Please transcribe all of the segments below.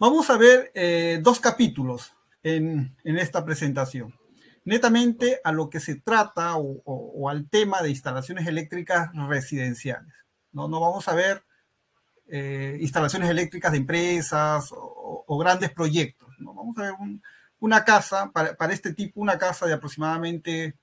Vamos a ver eh, dos capítulos en, esta presentación. Netamente a lo que se trata o, al tema de instalaciones eléctricas residenciales. No, no vamos a ver eh, instalaciones eléctricas de empresas o, grandes proyectos. ¿no? Vamos a ver una casa, para, para, este tipo, una casa de aproximadamente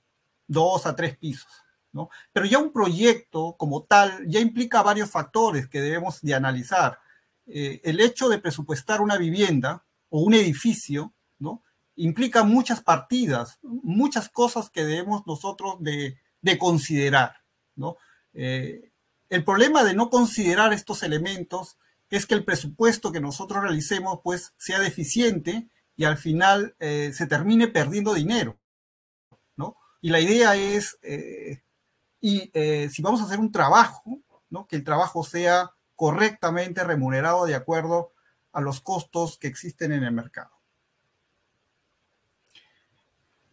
dos a tres pisos. ¿no? Pero ya un proyecto como tal ya implica varios factores que debemos de analizar. Eh, el hecho de presupuestar una vivienda o un edificio, ¿no? Implica muchas partidas, muchas cosas que debemos nosotros de, considerar, ¿no? Eh, el problema de no considerar estos elementos es que el presupuesto que nosotros realicemos pues sea deficiente y al final eh, se termine perdiendo dinero, ¿no? Y la idea es, y si vamos a hacer un trabajo, ¿no? Que el trabajo sea correctamente remunerado de acuerdo a los costos que existen en el mercado.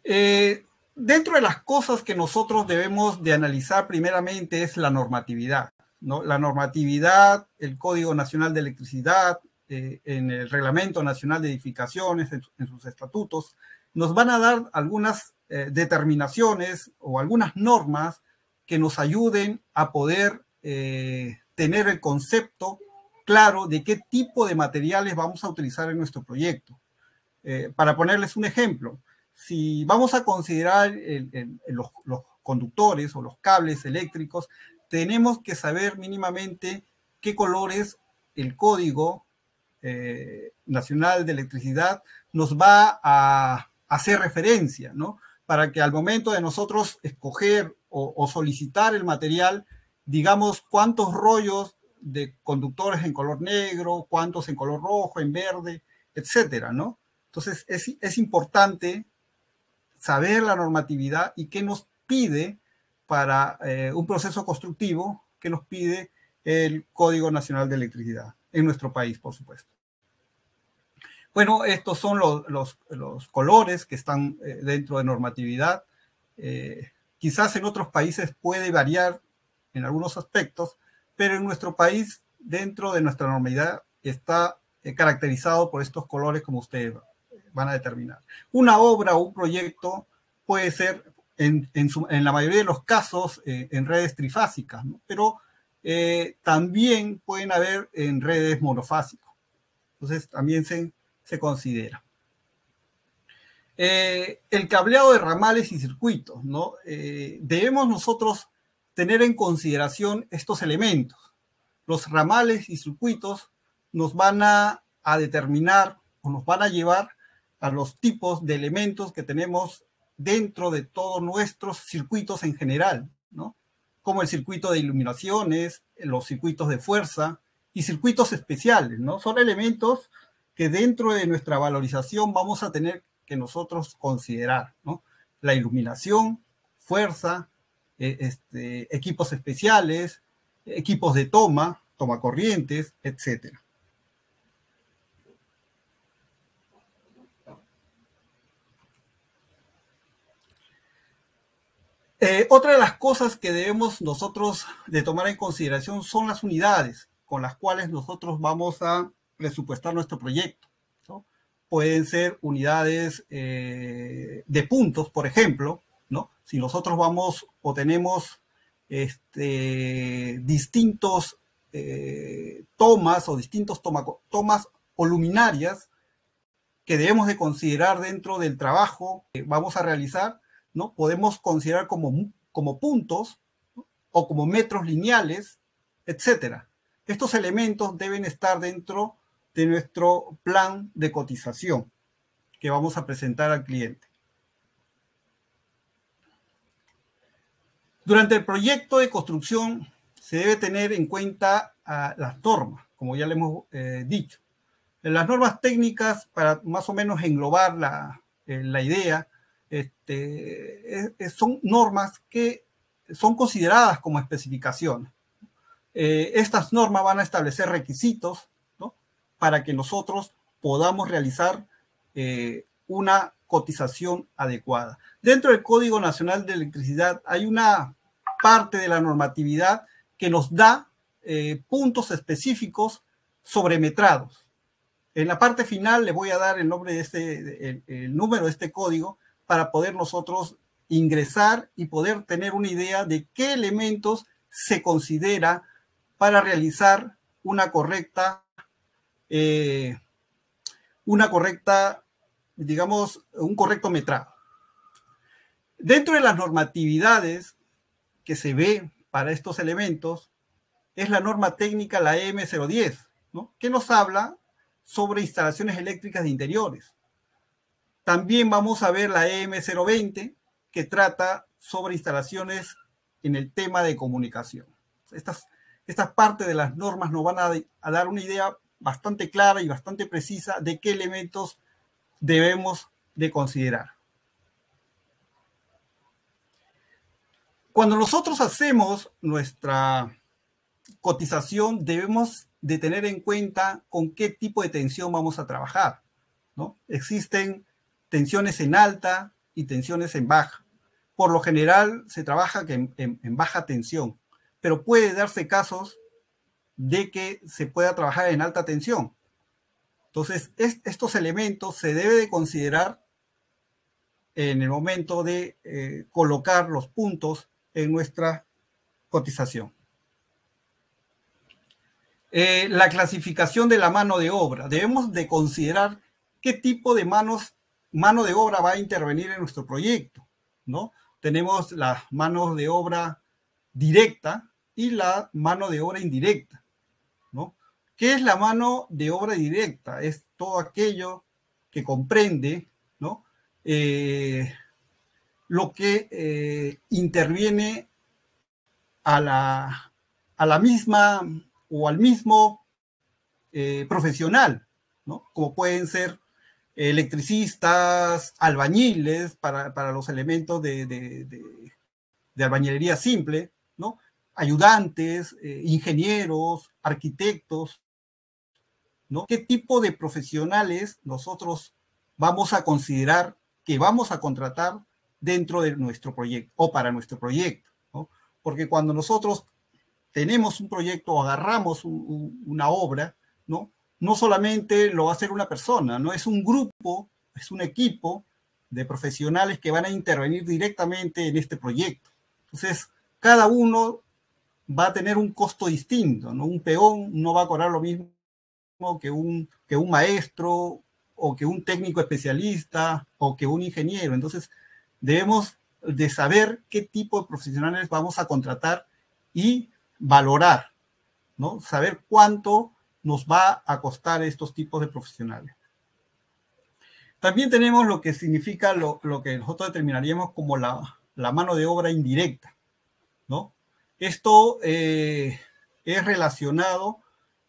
Eh, dentro de las cosas que nosotros debemos de analizar primeramente es la normatividad. ¿no? La normatividad, el Código Nacional de Electricidad, eh, en el Reglamento Nacional de Edificaciones, en, sus estatutos, nos van a dar algunas eh, determinaciones o algunas normas que nos ayuden a poder tener el concepto claro de qué tipo de materiales vamos a utilizar en nuestro proyecto. Eh, para ponerles un ejemplo, si vamos a considerar los, conductores o los cables eléctricos, tenemos que saber mínimamente qué colores el código eh, nacional de electricidad nos va a hacer referencia, ¿no? Para que al momento de nosotros escoger o solicitar el material, digamos, cuántos rollos de conductores en color negro, cuántos en color rojo, en verde, etcétera, ¿no? Entonces, es, importante saber la normatividad y qué nos pide para eh, un proceso constructivo, qué nos pide el Código Nacional de Electricidad, en nuestro país, por supuesto. Bueno, estos son los, colores que están eh, dentro de normatividad. Eh, quizás en otros países puede variar en algunos aspectos, pero en nuestro país, dentro de nuestra normalidad, está eh, caracterizado por estos colores como ustedes van a determinar. Una obra o un proyecto puede ser, en, la mayoría de los casos, eh, en redes trifásicas, pero eh, también pueden haber en redes monofásicas. Entonces, también se, se considera. el cableado de ramales y circuitos, ¿no? debemos nosotros tener en consideración estos elementos. Los ramales y circuitos nos van a, determinar o nos van a llevar a los tipos de elementos que tenemos dentro de todos nuestros circuitos en general, ¿no? Como el circuito de iluminaciones, los circuitos de fuerza y circuitos especiales, ¿no? Son elementos que dentro de nuestra valorización vamos a tener que nosotros considerar, ¿no? La iluminación, fuerza, eh, este, equipos especiales, equipos de toma, toma corrientes, etc. Eh, otra de las cosas que debemos nosotros de tomar en consideración son las unidades con las cuales nosotros vamos a presupuestar nuestro proyecto. Pueden ser unidades eh, de puntos, por ejemplo, si nosotros vamos o tenemos este, distintos eh, tomas o distintos tomas o luminarias que debemos de considerar dentro del trabajo que vamos a realizar, ¿no? Podemos considerar como, como puntos o como metros lineales, etcétera. Estos elementos deben estar dentro de nuestro plan de cotización que vamos a presentar al cliente. Durante el proyecto de construcción se debe tener en cuenta las normas, como ya le hemos eh, dicho. Las normas técnicas, para más o menos englobar la, eh, idea, este, son normas que son consideradas como especificaciones. Eh, estas normas van a establecer requisitos para que nosotros podamos realizar una cotización adecuada. Dentro del Código Nacional de Electricidad hay una parte de la normatividad que nos da eh, puntos específicos sobremetrados. En la parte final le voy a dar el nombre de este, el, número de este código para poder nosotros ingresar y poder tener una idea de qué elementos se considera para realizar una correcta, eh, una correcta, digamos, un correcto metrado. Dentro de las normatividades que se ve para estos elementos es la norma técnica, la EM010, ¿no? que nos habla sobre instalaciones eléctricas de interiores. También vamos a ver la EM020, que trata sobre instalaciones en el tema de comunicación. Estas, estas partes de las normas nos van a dar una idea bastante clara y bastante precisa de qué elementos debemos de considerar. Cuando nosotros hacemos nuestra cotización, debemos de tener en cuenta con qué tipo de tensión vamos a trabajar. ¿no? Existen tensiones en alta y tensiones en baja. Por lo general se trabaja en, en, baja tensión, pero puede darse casos de que se pueda trabajar en alta tensión. Entonces, estos elementos se debe de considerar en el momento de eh, colocar los puntos en nuestra cotización. Eh, la clasificación de la mano de obra. Debemos de considerar qué tipo de manos, mano de obra va a intervenir en nuestro proyecto, ¿no? Tenemos la mano de obra directa y la mano de obra indirecta. ¿Qué es la mano de obra directa? Es todo aquello que comprende, ¿no? Eh, lo que eh, interviene a la, a la misma o al mismo eh, profesional, ¿no? Como pueden ser electricistas, albañiles para, los elementos de, de, albañilería simple, ¿no? Ayudantes, ingenieros, arquitectos, ¿Qué tipo de profesionales nosotros vamos a considerar que vamos a contratar dentro de nuestro proyecto o para nuestro proyecto? ¿no? Porque cuando nosotros tenemos un proyecto o agarramos una obra, ¿no? No solamente lo va a hacer una persona, ¿no? Es un grupo, es un equipo de profesionales que van a intervenir directamente en este proyecto. Entonces, cada uno va a tener un costo distinto, ¿no? Un peón no va a cobrar lo mismo que un, que un maestro o que un técnico especialista o que un ingeniero. Entonces, debemos de saber qué tipo de profesionales vamos a contratar y valorar, ¿no? Saber cuánto nos va a costar estos tipos de profesionales. También tenemos lo que significa lo, que nosotros determinaríamos como la, mano de obra indirecta, ¿no? Esto eh, es relacionado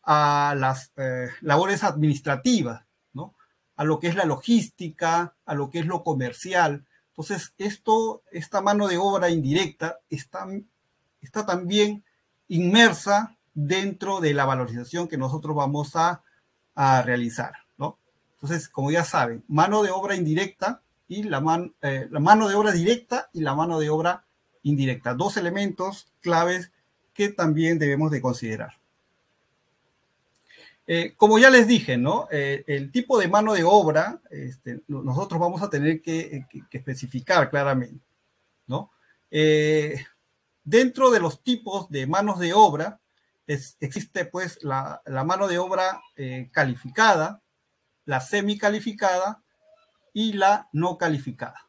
a las eh, labores administrativas, ¿no? A lo que es la logística, a lo que es lo comercial. Entonces, esto, esta mano de obra indirecta está, está también inmersa dentro de la valorización que nosotros vamos a, realizar, ¿no? Entonces, como ya saben, mano de obra indirecta y la, eh, la mano de obra directa y la mano de obra indirecta. Dos elementos claves que también debemos de considerar. Eh, como ya les dije, ¿no? Eh, el tipo de mano de obra, este, nosotros vamos a tener que, especificar claramente. Dentro de los tipos de manos de obra, existe pues la, mano de obra eh, calificada, la semicalificada y la no calificada.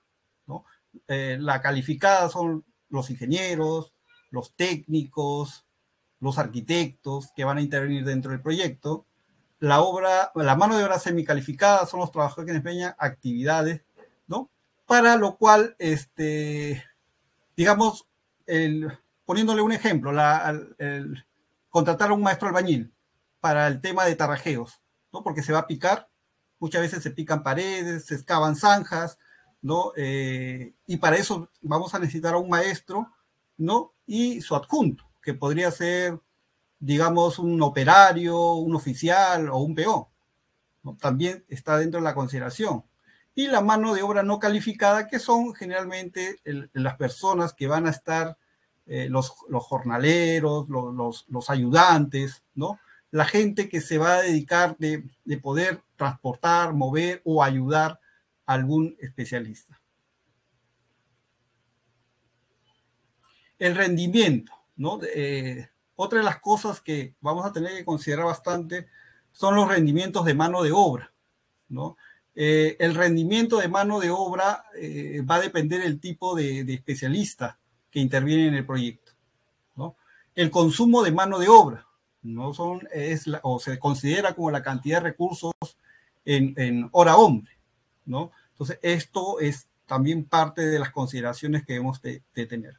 Eh, la calificada son los ingenieros, los técnicos, los arquitectos que van a intervenir dentro del proyecto. La, obra, la mano de obra semicalificada son los trabajadores que desempeñan actividades, ¿no? Para lo cual, este, digamos, poniéndole un ejemplo, el, contratar a un maestro albañil para el tema de tarrajeos, ¿no? Porque se va a picar, muchas veces se pican paredes, se excavan zanjas, ¿no? Eh, y para eso vamos a necesitar a un maestro, ¿no? Y su adjunto, que podría ser, digamos, un operario, un oficial o un peón. También está dentro de la consideración y la mano de obra no calificada, que son generalmente las personas que van a estar, eh, los, jornaleros, los, ayudantes, ¿no? la gente que se va a dedicar de, de poder transportar, mover o ayudar a algún especialista. El rendimiento, ¿no? Eh, otra de las cosas que vamos a tener que considerar bastante son los rendimientos de mano de obra, ¿no? Eh, el rendimiento de mano de obra eh, va a depender del tipo de, especialista que interviene en el proyecto. ¿no? El consumo de mano de obra no son, es o se considera como la cantidad de recursos en, hora hombre. ¿no? Entonces, esto es también parte de las consideraciones que debemos de, tener.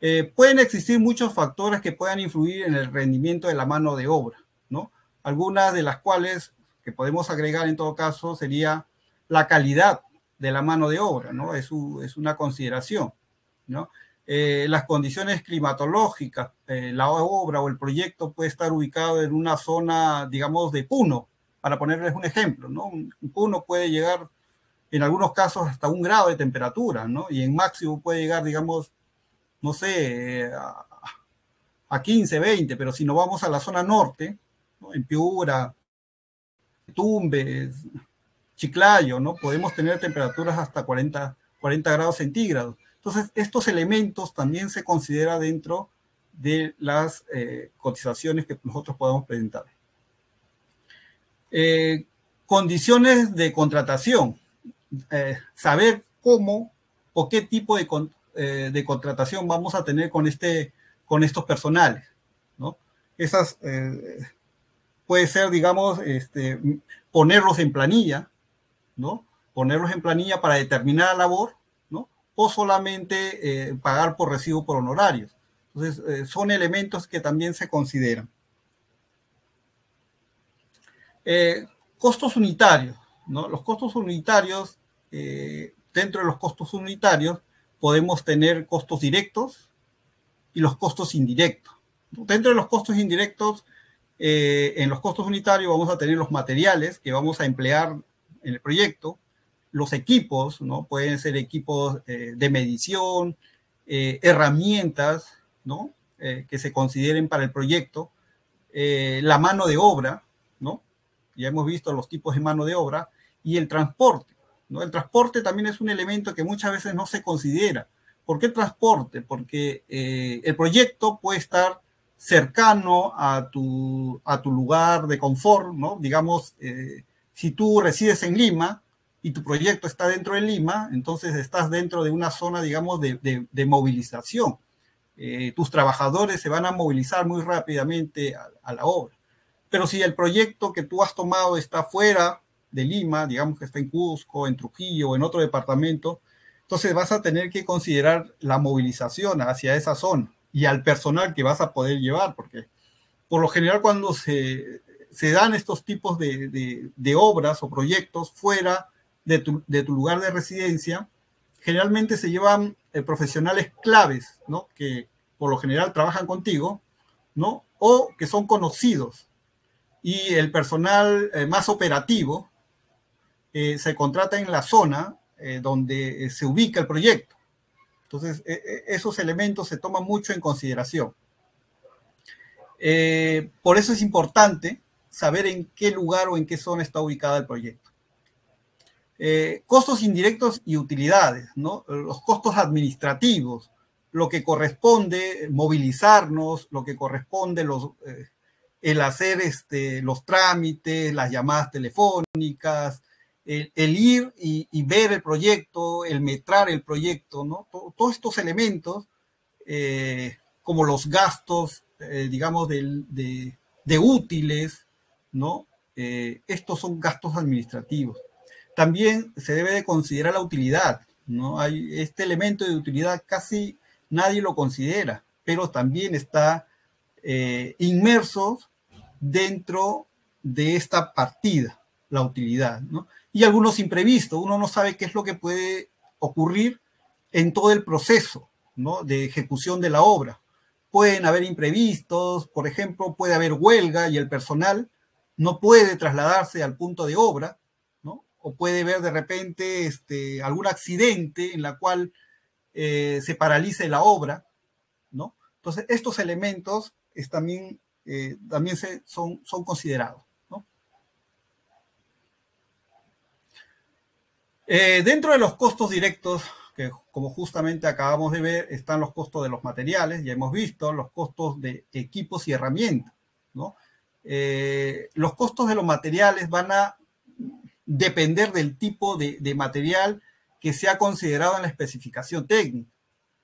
Eh, pueden existir muchos factores que puedan influir en el rendimiento de la mano de obra, ¿no? Algunas de las cuales que podemos agregar en todo caso sería la calidad de la mano de obra, ¿no? Es, es una consideración, ¿no? Eh, las condiciones climatológicas, eh, la obra o el proyecto puede estar ubicado en una zona, digamos, de Puno, para ponerles un ejemplo, ¿no? Un Puno puede llegar en algunos casos hasta un grado de temperatura, ¿no? Y en máximo puede llegar, digamos, no sé, a, a 15, 20, pero si nos vamos a la zona norte, ¿no? en Piura, Tumbes, Chiclayo, ¿no? Podemos tener temperaturas hasta 40, 40 grados centígrados. Entonces, estos elementos también se considera dentro de las eh, cotizaciones que nosotros podemos presentar. Eh, condiciones de contratación. Eh, saber cómo o qué tipo de, de, contratación vamos a tener con, este, con estos personales. ¿no? Esas puede ser, digamos, este, ponerlos en planilla, ¿no? Ponerlos en planilla para determinada labor, ¿no? O solamente eh, pagar por recibo por honorarios. Entonces, eh, son elementos que también se consideran. Eh, costos unitarios, ¿no? Los costos unitarios, dentro de los costos unitarios, podemos tener costos directos y los costos indirectos. Dentro de los costos indirectos, eh, en los costos unitarios vamos a tener los materiales que vamos a emplear en el proyecto, los equipos, ¿no? Pueden ser equipos eh, de medición, eh, herramientas, ¿no? que se consideren para el proyecto, la mano de obra, ¿no? Ya hemos visto los tipos de mano de obra, y el transporte, El transporte también es un elemento que muchas veces no se considera. ¿Por qué transporte? Porque el proyecto puede estar cercano a tu, a tu lugar de confort, ¿no? Digamos, eh, si tú resides en Lima y tu proyecto está dentro de Lima, entonces estás dentro de una zona, digamos, de, de, movilización. Eh, tus trabajadores se van a movilizar muy rápidamente a, la obra. Pero si el proyecto que tú has tomado está fuera de Lima, digamos que está en Cusco, en Trujillo en otro departamento, entonces vas a tener que considerar la movilización hacia esa zona y al personal que vas a poder llevar, porque por lo general cuando se, se dan estos tipos de, de, obras o proyectos fuera de tu, de tu, lugar de residencia, generalmente se llevan eh, profesionales claves, ¿no? Que por lo general trabajan contigo, ¿no? O que son conocidos. Y el personal eh, más operativo eh, se contrata en la zona donde se ubica el proyecto. Entonces, e, e, esos elementos se toman mucho en consideración. Eh, por eso es importante saber en qué lugar o en qué zona está ubicada el proyecto. Eh, costos indirectos y utilidades, ¿no? Los costos administrativos, lo que corresponde movilizarnos, lo que corresponde eh, el hacer este, los trámites, las llamadas telefónicas, el, ir y, ver el proyecto, el metrar el proyecto, ¿no? todos estos elementos, eh, como los gastos, eh, digamos, de, útiles, ¿no? Eh, estos son gastos administrativos. También se debe de considerar la utilidad, ¿no? Hay este elemento de utilidad casi nadie lo considera, pero también está inmerso dentro de esta partida, la utilidad, ¿no? y algunos imprevistos. Uno no sabe qué es lo que puede ocurrir en todo el proceso ¿no? de ejecución de la obra. Pueden haber imprevistos, por ejemplo, puede haber huelga y el personal no puede trasladarse al punto de obra, ¿no? o puede haber de repente este, algún accidente en la cual eh, se paralice la obra. ¿no? Entonces, estos elementos también también se, son, son considerados. Dentro de los costos directos, que como justamente acabamos de ver, están los costos de los materiales, ya hemos visto, los costos de equipos y herramientas, ¿no? los costos de los materiales van a depender del tipo de, de material que se ha considerado en la especificación técnica.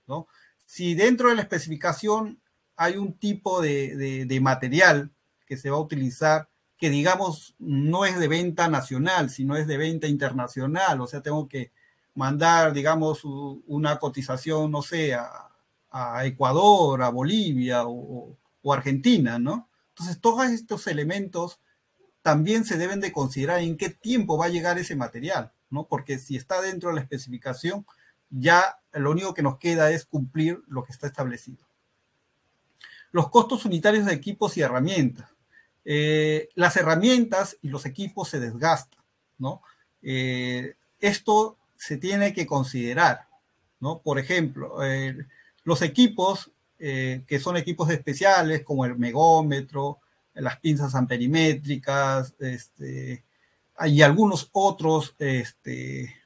¿no? Si dentro de la especificación hay un tipo de, de, material que se va a utilizar que digamos no es de venta nacional, sino es de venta internacional, o sea, tengo que mandar, digamos, una cotización, no sé, a, Ecuador, a Bolivia o, o, Argentina, ¿no? Entonces, todos estos elementos también se deben de considerar en qué tiempo va a llegar ese material. ¿no? Porque si está dentro de la especificación, ya lo único que nos queda es cumplir lo que está establecido. Los costos unitarios de equipos y herramientas. Eh, las herramientas y los equipos se desgastan, ¿no? Eh, esto se tiene que considerar, ¿no? Por ejemplo, eh, los equipos que son equipos especiales como el megómetro, las pinzas amperimétricas, este, hay algunos otros este,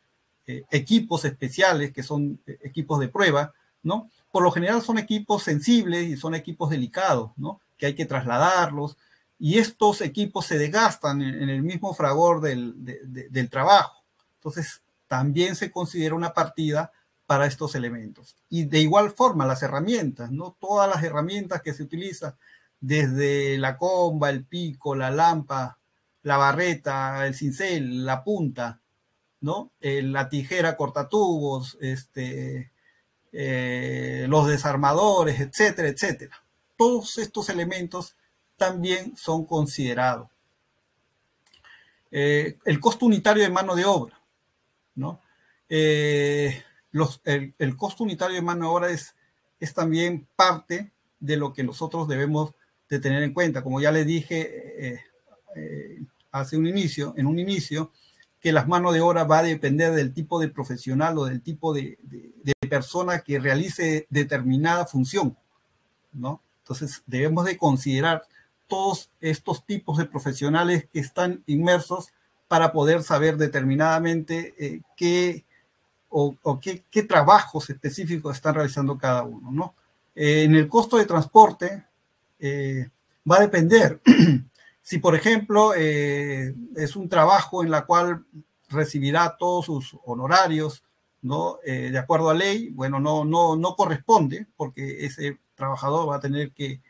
equipos especiales que son equipos de prueba, ¿no? Por lo general son equipos sensibles y son equipos delicados, ¿no? Que hay que trasladarlos y estos equipos se desgastan en, el mismo fragor del, del trabajo. Entonces, también se considera una partida para estos elementos. Y de igual forma, las herramientas, ¿no? Todas las herramientas que se utilizan, desde la comba, el pico, la lampa, la barreta, el cincel, la punta, ¿no? Eh, la tijera cortatubos, este, eh, los desarmadores, etcétera, etcétera. Todos estos elementos también son considerados. Eh, el costo unitario de mano de obra, ¿no? Los, el, costo unitario de mano de obra es, es también parte de lo que nosotros debemos de tener en cuenta. Como ya les dije, hace un inicio, en un inicio, que las manos de obra va a depender del tipo de profesional o del tipo de, persona que realice determinada función, ¿no? Entonces debemos de considerar todos estos tipos de profesionales que están inmersos para poder saber determinadamente eh, qué o, qué, trabajos específicos están realizando cada uno, ¿no? Eh, en el costo de transporte eh, va a depender Si, por ejemplo, es un trabajo en la cual recibirá todos sus honorarios, ¿no? De acuerdo a ley, bueno, no, no, no corresponde porque ese trabajador va a tener que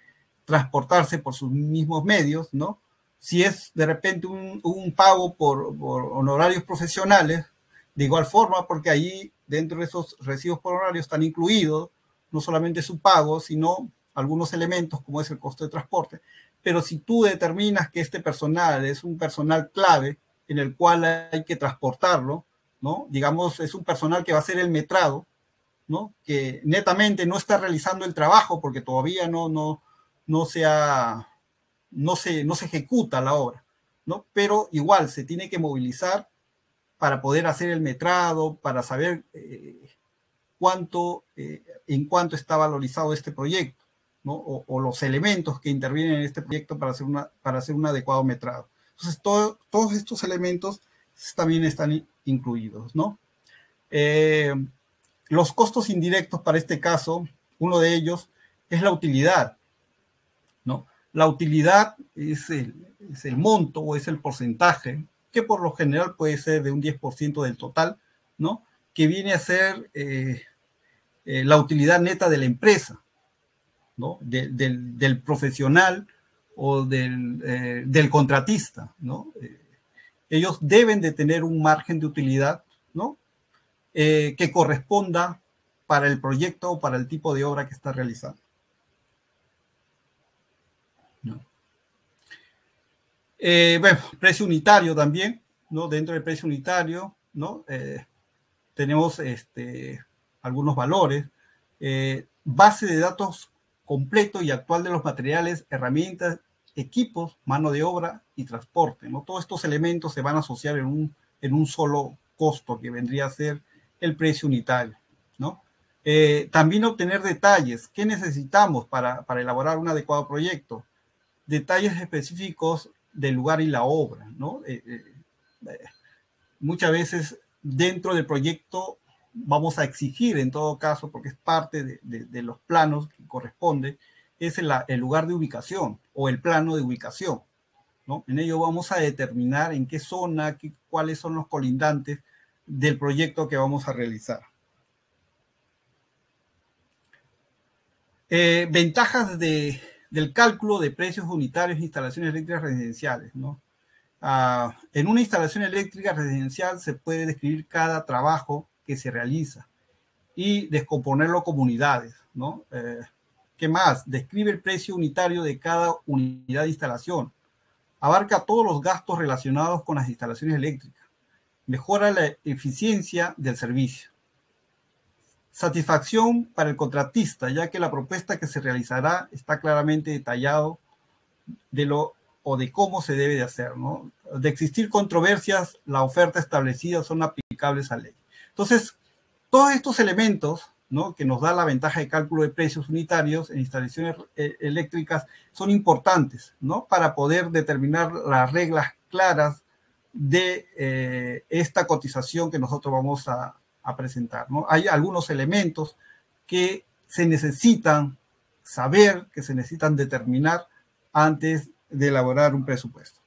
transportarse por sus mismos medios, ¿no? Si es de repente un, pago por, por, honorarios profesionales, de igual forma, porque ahí dentro de esos recibos por honorarios están incluidos no solamente su pago, sino algunos elementos como es el costo de transporte pero si tú determinas que este personal es un personal clave en el cual hay que transportarlo, ¿no? Digamos, es un personal que va a ser el metrado, ¿no? Que netamente no está realizando el trabajo porque todavía no, no, no, se, no, se, no se ejecuta la obra, ¿no? Pero igual se tiene que movilizar para poder hacer el metrado, para saber eh, cuánto, eh, en cuánto está valorizado este proyecto o, los elementos que intervienen en este proyecto para hacer, una, para hacer un adecuado metrado. Entonces, todos estos elementos también están incluidos, ¿no? Eh, los costos indirectos para este caso, uno de ellos es la utilidad, La utilidad es el, monto o es el porcentaje, que por lo general puede ser de un 10% del total. Que viene a ser eh, eh, la utilidad neta de la empresa, del, profesional o del, eh, contratista, ellos deben de tener un margen de utilidad, que corresponda para el proyecto o para el tipo de obra que está realizando. Bueno, precio unitario también, ¿no? Dentro del precio unitario, ¿no? tenemos este, algunos valores. base de datos completo y actual de los materiales, herramientas, equipos, mano de obra y transporte. ¿no? Todos estos elementos se van a asociar en un, en un solo costo que vendría a ser el precio unitario. ¿no? Eh, también obtener detalles. ¿Qué necesitamos para, para, elaborar un adecuado proyecto? detalles específicos del lugar y la obra, ¿no? Eh, eh, muchas veces dentro del proyecto vamos a exigir, en todo caso, porque es parte de, los planos que corresponde, es el, lugar de ubicación o el plano de ubicación. ¿no? En ello vamos a determinar en qué zona, qué, cuáles son los colindantes del proyecto que vamos a realizar. Eh, ventajas de, del cálculo de precios unitarios de instalaciones eléctricas residenciales. ¿no? Ah, en una instalación eléctrica residencial se puede describir cada trabajo que se realiza y descomponerlo como unidades. ¿no? Eh, ¿Qué más? Describe el precio unitario de cada unidad de instalación. Abarca todos los gastos relacionados con las instalaciones eléctricas. Mejora la eficiencia del servicio. Satisfacción para el contratista, ya que la propuesta que se realizará está claramente detallado de lo o de cómo se debe de hacer, ¿no? De existir controversias, la oferta establecida son aplicables a ley. Entonces, todos estos elementos, ¿no? Que nos da la ventaja de cálculo de precios unitarios en instalaciones eh, eléctricas son importantes, ¿no? Para poder determinar las reglas claras de eh, esta cotización que nosotros vamos a, a presentar. ¿no? Hay algunos elementos que se necesitan saber, que se necesitan determinar antes de elaborar un presupuesto.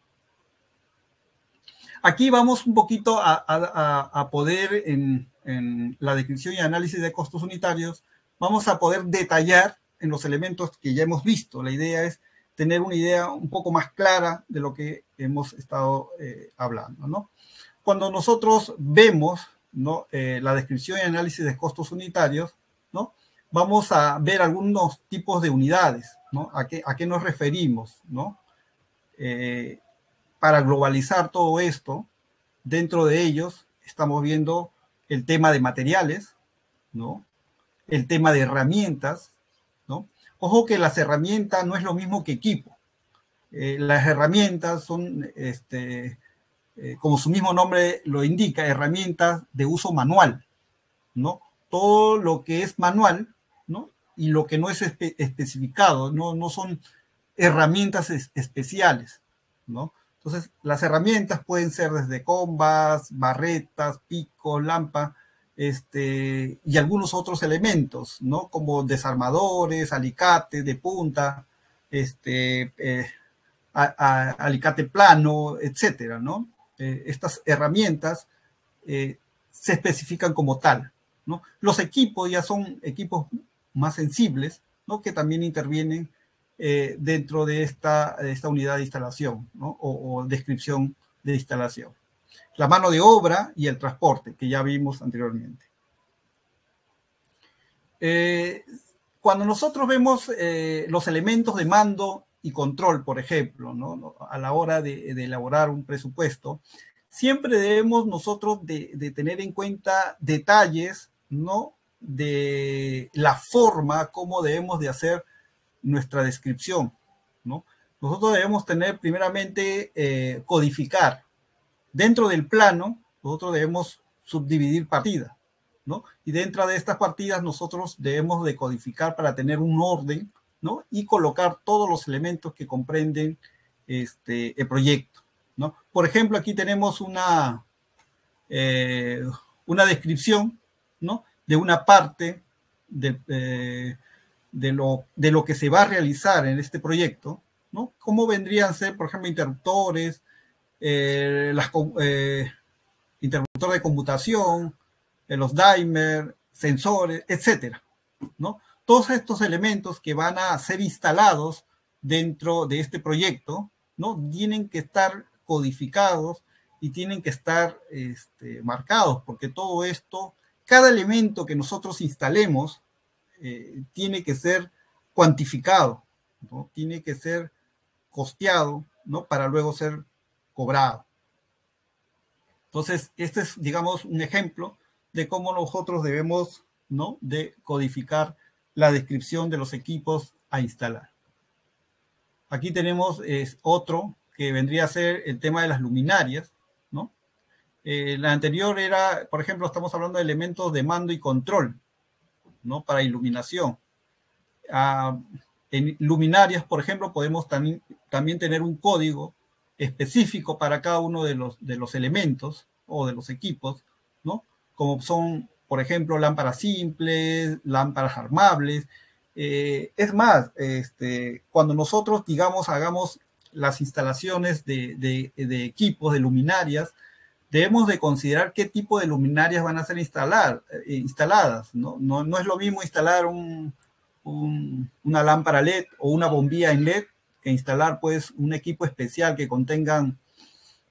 Aquí vamos un poquito a, poder, en, la descripción y análisis de costos unitarios, vamos a poder detallar en los elementos que ya hemos visto. La idea es tener una idea un poco más clara de lo que hemos estado eh, hablando. ¿no? Cuando nosotros vemos ¿no? Eh, la descripción y análisis de costos unitarios, ¿no? vamos a ver algunos tipos de unidades, ¿no? ¿A qué, a qué nos referimos? ¿no? Eh, para globalizar todo esto, dentro de ellos estamos viendo el tema de materiales, ¿no? el tema de herramientas. ¿no? Ojo que las herramientas no es lo mismo que equipo. Eh, las herramientas son este, eh, como su mismo nombre lo indica, herramientas de uso manual, ¿no? Todo lo que es manual, ¿no? Y lo que no es especificado, ¿no? No son herramientas especiales, ¿no? Entonces, las herramientas pueden ser desde combas, barretas, pico, lampa, este, y algunos otros elementos, ¿no? Como desarmadores, alicates de punta, este, eh, alicate plano, etcétera, ¿no? Eh, estas herramientas eh, se especifican como tal. Los equipos ya son equipos más sensibles, ¿no? que también intervienen eh, dentro de esta, unidad de instalación o, descripción de instalación. La mano de obra y el transporte, que ya vimos anteriormente. cuando nosotros vemos los elementos de mando y control, por ejemplo, ¿no? a la hora de, elaborar un presupuesto, siempre debemos nosotros de, tener en cuenta detalles, ¿no? De la forma como debemos de hacer nuestra descripción, ¿no? Nosotros debemos tener primeramente eh, codificar. Dentro del plano, nosotros debemos subdividir partidas, ¿no? Y dentro de estas partidas nosotros debemos de codificar para tener un orden ¿no? Y colocar todos los elementos que comprenden este, el proyecto, ¿no? Por ejemplo, aquí tenemos una, eh, una descripción, ¿no? De una parte de, eh, de, lo, de lo que se va a realizar en este proyecto, ¿no? ¿Cómo vendrían a ser, por ejemplo, interruptores, eh, las, interruptores de computación, los dimer, sensores, etcétera, ¿no? Todos estos elementos que van a ser instalados dentro de este proyecto, ¿no? Tienen que estar codificados y tienen que estar este, marcados, porque todo esto, cada elemento que nosotros instalemos, eh, tiene que ser cuantificado, ¿no? Tiene que ser costeado, ¿no? Para luego ser cobrado. Entonces, este es, digamos, un ejemplo de cómo nosotros debemos, ¿no? De codificar la descripción de los equipos a instalar. Aquí tenemos otro que vendría a ser el tema de las luminarias, ¿no? Eh, la anterior era, por ejemplo, estamos hablando de elementos de mando y control, ¿no? Para iluminación. Ah, En luminarias, por ejemplo, podemos también, también tener un código específico para cada uno de los, de los elementos o de los equipos, ¿no? Como son, por ejemplo, lámparas simples, lámparas armables. Eh, es más, este, cuando nosotros, digamos, hagamos las instalaciones de, de, equipos, de luminarias, debemos de considerar qué tipo de luminarias van a ser instalar, eh, instaladas. ¿no? No, no es lo mismo instalar un, una lámpara LED o una bombilla en LED que instalar pues un equipo especial que contengan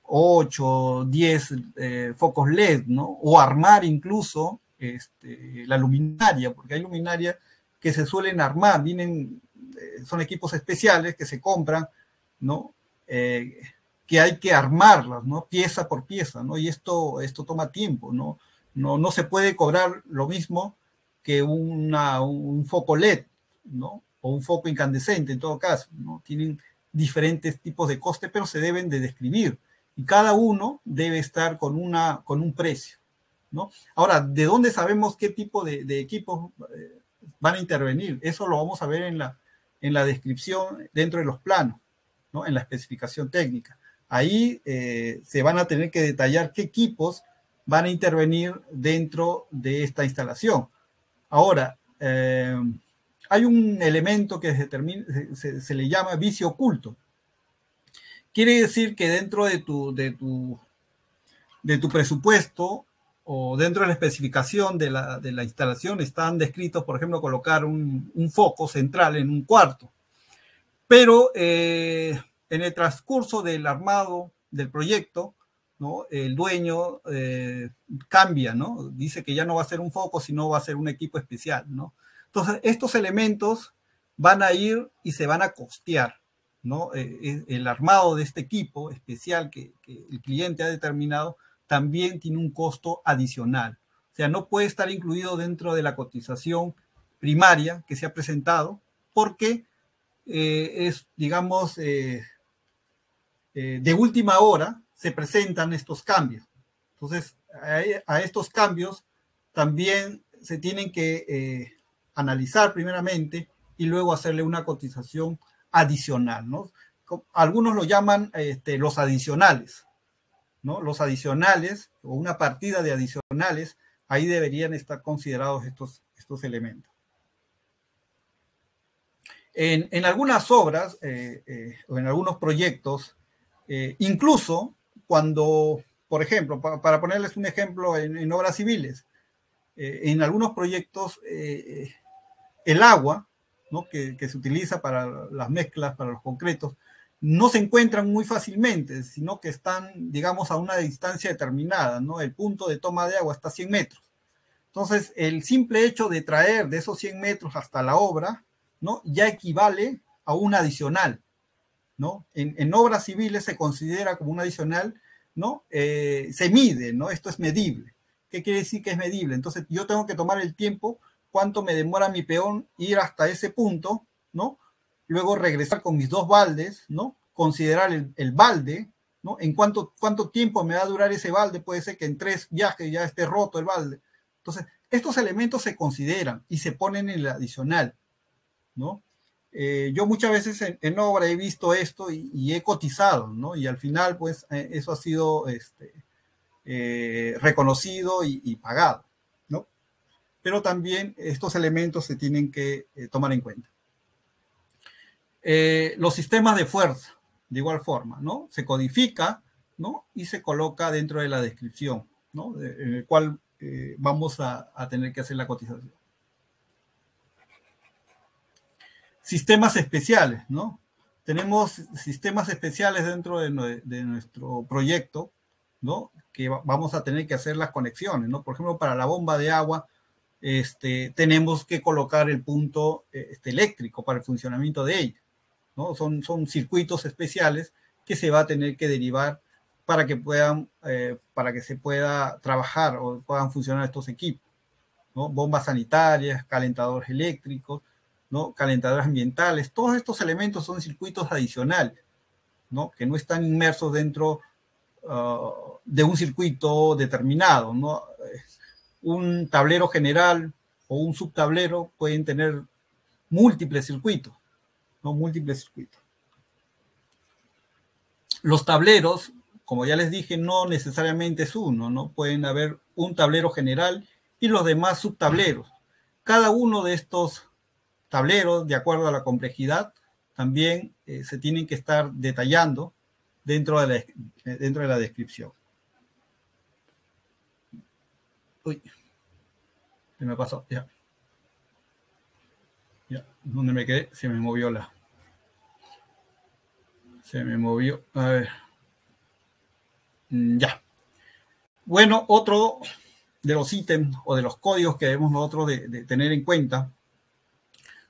8, 10 eh, focos LED, ¿no? O armar incluso este, la luminaria, porque hay luminarias que se suelen armar, vienen, eh, son equipos especiales que se compran, ¿no? Eh, que hay que armarlas, ¿no? Pieza por pieza, ¿no? Y esto, esto toma tiempo, ¿no? No, no se puede cobrar lo mismo que una, un foco LED, ¿no? O un foco incandescente en todo caso, ¿no? Tienen diferentes tipos de coste, pero se deben de describir. Y cada uno debe estar con, una, con un precio, Ahora, ¿de dónde sabemos qué tipo de, equipos eh, van a intervenir? Eso lo vamos a ver en la, en la descripción dentro de los planos, ¿no? En la especificación técnica. Ahí eh, se van a tener que detallar qué equipos van a intervenir dentro de esta instalación. Ahora, eh, hay un elemento que se, se, le llama vicio oculto. Quiere decir que dentro de tu, de tu, de tu presupuesto o dentro de la especificación de la, de la instalación están descritos, por ejemplo, colocar un, un foco central en un cuarto. Pero eh, en el transcurso del armado del proyecto, ¿no? el dueño eh, cambia, ¿no? dice que ya no va a ser un foco, sino va a ser un equipo especial. ¿no? Entonces, estos elementos van a ir y se van a costear. ¿no? Eh, eh, el armado de este equipo especial que, el cliente ha determinado también tiene un costo adicional. O sea, no puede estar incluido dentro de la cotización primaria que se ha presentado porque eh, es, digamos, de última hora se presentan estos cambios. Entonces, a, estos cambios también se tienen que analizar primeramente y luego hacerle una cotización adicional, ¿no? Algunos lo llaman este, los adicionales, Los adicionales o una partida de adicionales, ahí deberían estar considerados estos, estos elementos. En, algunas obras eh, eh, o en algunos proyectos, eh, incluso cuando, por ejemplo, para, ponerles un ejemplo en, obras civiles, en algunos proyectos el agua, ¿no? que, se utiliza para las mezclas, para los concretos, no se encuentran muy fácilmente, sino que están, digamos, a una distancia determinada, ¿no? El punto de toma de agua está a 100 metros. Entonces, el simple hecho de traer de esos 100 metros hasta la obra, ¿no? Ya equivale a un adicional, ¿no? En, obras civiles se considera como un adicional, ¿no? Eh, se mide, ¿no? Esto es medible. ¿Qué quiere decir que es medible? Entonces, yo tengo que tomar el tiempo cuánto me demora mi peón ir hasta ese punto, ¿no? Luego regresar con mis dos baldes, ¿no? Considerar el, balde, ¿no? En cuánto, cuánto tiempo me va a durar ese balde, puede ser que en tres viajes ya esté roto el balde. Entonces, estos elementos se consideran y se ponen en el adicional, ¿no? Eh, yo muchas veces en, obra he visto esto y, he cotizado, ¿no? Y al final, pues, eh, eso ha sido este, eh, reconocido y, pagado pero también estos elementos se tienen que tomar en cuenta. Eh, los sistemas de fuerza, de igual forma, ¿no? Se codifica, ¿no? Y se coloca dentro de la descripción, ¿no? en el cual eh, vamos a, tener que hacer la cotización. Sistemas especiales, ¿no? Tenemos sistemas especiales dentro de, nuestro proyecto, ¿no? Que vamos a tener que hacer las conexiones, ¿no? Por ejemplo, para la bomba de agua, este, tenemos que colocar el punto este, eléctrico para el funcionamiento de ella. ¿No? Son, son circuitos especiales que se va a tener que derivar para que puedan, eh, para que se pueda trabajar o puedan funcionar estos equipos. ¿no? Bombas sanitarias, calentadores eléctricos, ¿no? calentadores ambientales, todos estos elementos son circuitos adicionales, ¿no? que no están inmersos dentro uh, de un circuito determinado. ¿no? un tablero general o un subtablero pueden tener múltiples circuitos, ¿no? Múltiples circuitos. Los tableros, como ya les dije, no necesariamente es uno, ¿no? Pueden haber un tablero general y los demás subtableros. Cada uno de estos tableros, de acuerdo a la complejidad, también eh, se tienen que estar detallando dentro de la, eh, dentro de la descripción. Uy, ¿qué me pasó? Ya. Ya, ¿dónde me quedé? Se me movió la. Se me movió. A ver. Mm, ya. Bueno, otro de los ítems o de los códigos que debemos nosotros de, tener en cuenta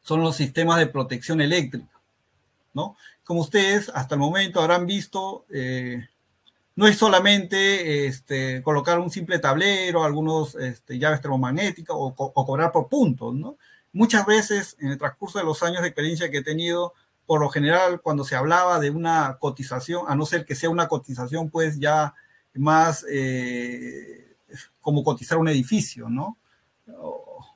son los sistemas de protección eléctrica, ¿no? Como ustedes hasta el momento habrán visto, eh, no es solamente este, colocar un simple tablero, algunos este, llaves termomagnéticas o, o, cobrar por puntos, ¿no? Muchas veces en el transcurso de los años de experiencia que he tenido, por lo general, cuando se hablaba de una cotización, a no ser que sea una cotización, pues ya más eh, como cotizar un edificio, ¿no?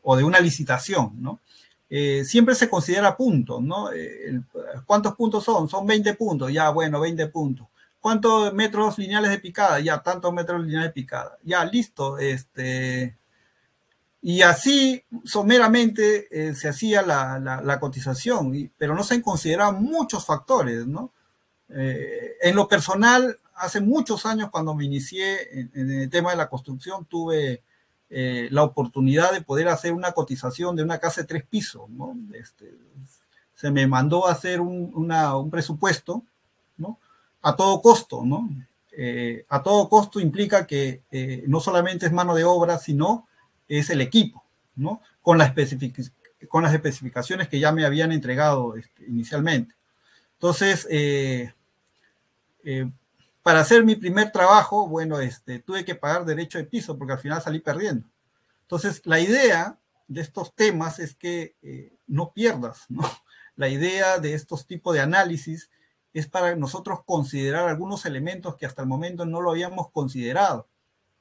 O, de una licitación, ¿no? Eh, siempre se considera puntos, ¿no? Eh, ¿Cuántos puntos son? Son 20 puntos, ya, bueno, 20 puntos. ¿Cuántos metros lineales de picada? Ya, tantos metros lineales de picada. Ya, listo. Este, y así, someramente, eh, se hacía la, cotización, pero no se han considerado muchos factores, ¿no? en lo personal, hace muchos años cuando me inicié en, el tema de la construcción, tuve eh, la oportunidad de poder hacer una cotización de una casa de tres pisos, ¿no? Este, se me mandó a hacer un, presupuesto, ¿no? A todo costo, ¿no? Eh, a todo costo implica que eh, no solamente es mano de obra, sino es el equipo, ¿no? Con, la con las especificaciones que ya me habían entregado este, inicialmente. Entonces, para hacer mi primer trabajo, bueno, este, tuve que pagar derecho de piso porque al final salí perdiendo. Entonces, la idea de estos temas es que eh, no pierdas, ¿no? La idea de estos tipos de análisis es para nosotros considerar algunos elementos que hasta el momento no lo habíamos considerado,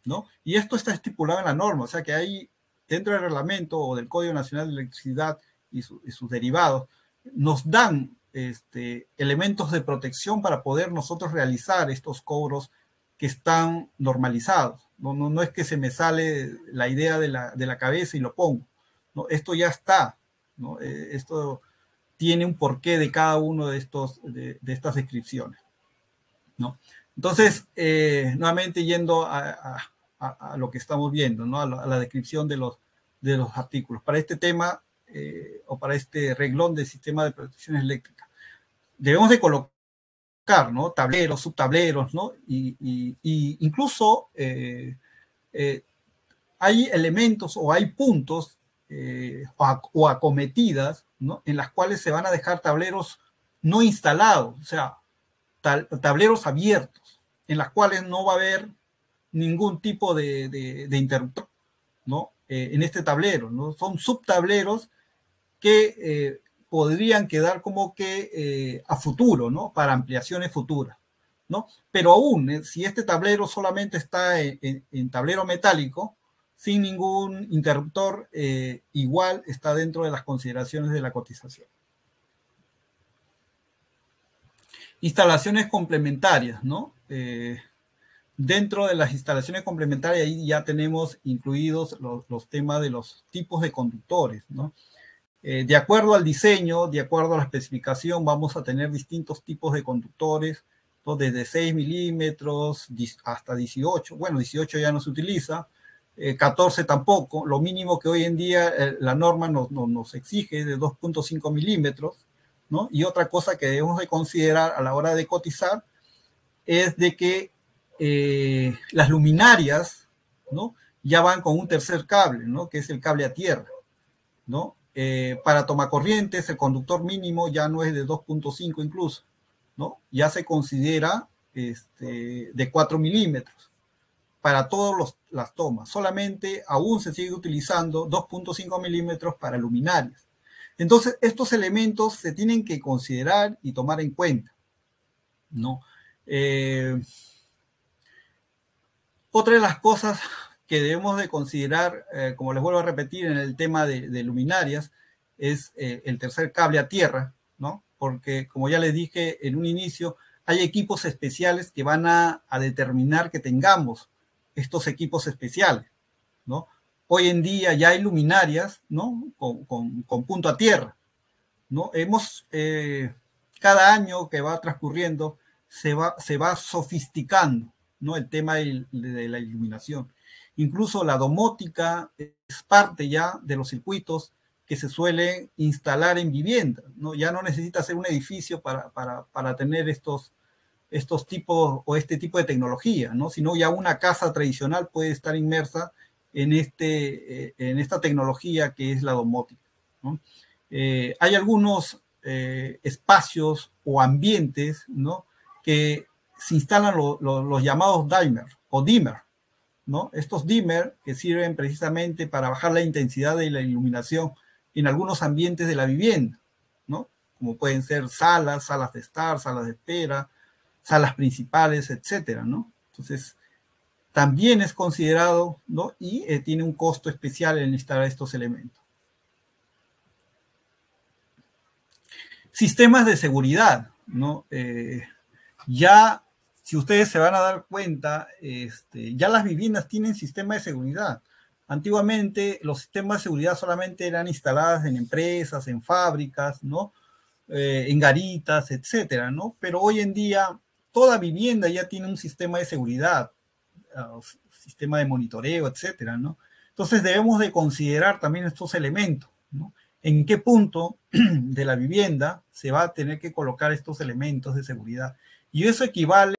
¿no? Y esto está estipulado en la norma, o sea que hay dentro del reglamento o del Código Nacional de Electricidad y, sus derivados, nos dan este, elementos de protección para poder nosotros realizar estos cobros que están normalizados. No, es que se me sale la idea de la, cabeza y lo pongo. Esto ya está. Eh, esto tiene un porqué de cada uno de, estos, de, estas descripciones. Entonces, eh, nuevamente yendo a, lo que estamos viendo, ¿no? a, la, descripción de los, de los artículos. Para este tema, eh, o para este reglón del sistema de protección eléctrica. Debemos de colocar, ¿no? Tableros, subtableros, ¿no? Y, incluso eh, hay elementos o hay puntos o, acometidas, ¿no? En las cuales se van a dejar tableros no instalados, o sea, tableros abiertos, en las cuales no va a haber ningún tipo de, interruptor, ¿no? en este tablero, ¿no? Son subtableros que eh, podrían quedar como que eh, a futuro, ¿no? Para ampliaciones futuras, ¿no? Pero aún, eh, si este tablero solamente está en, tablero metálico, sin ningún interruptor, igual está dentro de las consideraciones de la cotización. Instalaciones complementarias, ¿no? dentro de las instalaciones complementarias ahí ya tenemos incluidos los, temas de los tipos de conductores, ¿no? Eh, de acuerdo al diseño, de acuerdo a la especificación, vamos a tener distintos tipos de conductores, desde 6 milímetros hasta 18. Bueno, 18 ya no se utiliza, 14 eh, tampoco. Lo mínimo que hoy en día eh, la norma nos, nos, exige es de 2.5 milímetros, Y otra cosa que debemos de considerar a la hora de cotizar es de que las luminarias. Ya van con un tercer cable, ¿no? Que es el cable a tierra, ¿no? Eh, para tomacorrientes, el conductor mínimo ya no es de 2.5 incluso, ¿no? Ya se considera este, de 4 milímetros para todas las tomas. Solamente aún se sigue utilizando 2.5 milímetros para luminarias. Entonces, estos elementos se tienen que considerar y tomar en cuenta, ¿no? Eh, otra de las cosas que debemos de considerar, eh, como les vuelvo a repetir en el tema de, luminarias, es eh, el tercer cable a tierra, ¿no? porque como ya les dije en un inicio, hay equipos especiales que van a, determinar que tengamos estos equipos especiales, ¿no? Hoy en día ya hay luminarias, ¿no? Con, punto a tierra, ¿no? Hemos, eh, cada año que va transcurriendo, se va, se va sofisticando, ¿no? El tema de, la iluminación. Incluso la domótica es parte ya de los circuitos que se suelen instalar en vivienda, ¿no? Ya no necesita ser un edificio para, para, para tener estos, estos tipos o este tipo de tecnología, ¿no? Sino ya una casa tradicional puede estar inmersa en, este, eh, en esta tecnología que es la domótica. Eh, hay algunos eh, espacios o ambientes ¿no? que se instalan los llamados dimmer o dimmer. ¿no? Estos dimmer que sirven precisamente para bajar la intensidad de la iluminación en algunos ambientes de la vivienda, ¿no? como pueden ser salas, salas de estar, salas de espera, salas principales, etcétera, ¿no? Entonces, también es considerado, ¿no? Y eh, tiene un costo especial en instalar estos elementos. Sistemas de seguridad, ¿no? Eh, ya, si ustedes se van a dar cuenta, este, ya las viviendas tienen sistema de seguridad. Antiguamente los sistemas de seguridad solamente eran instaladas en empresas, en fábricas, ¿no? Eh, en garitas, etcétera, ¿no? Pero hoy en día toda vivienda ya tiene un sistema de seguridad, uh, sistema de monitoreo, etcétera, ¿no? Entonces debemos de considerar también estos elementos, ¿no? En qué punto de la vivienda se va a tener que colocar estos elementos de seguridad. Y eso equivale,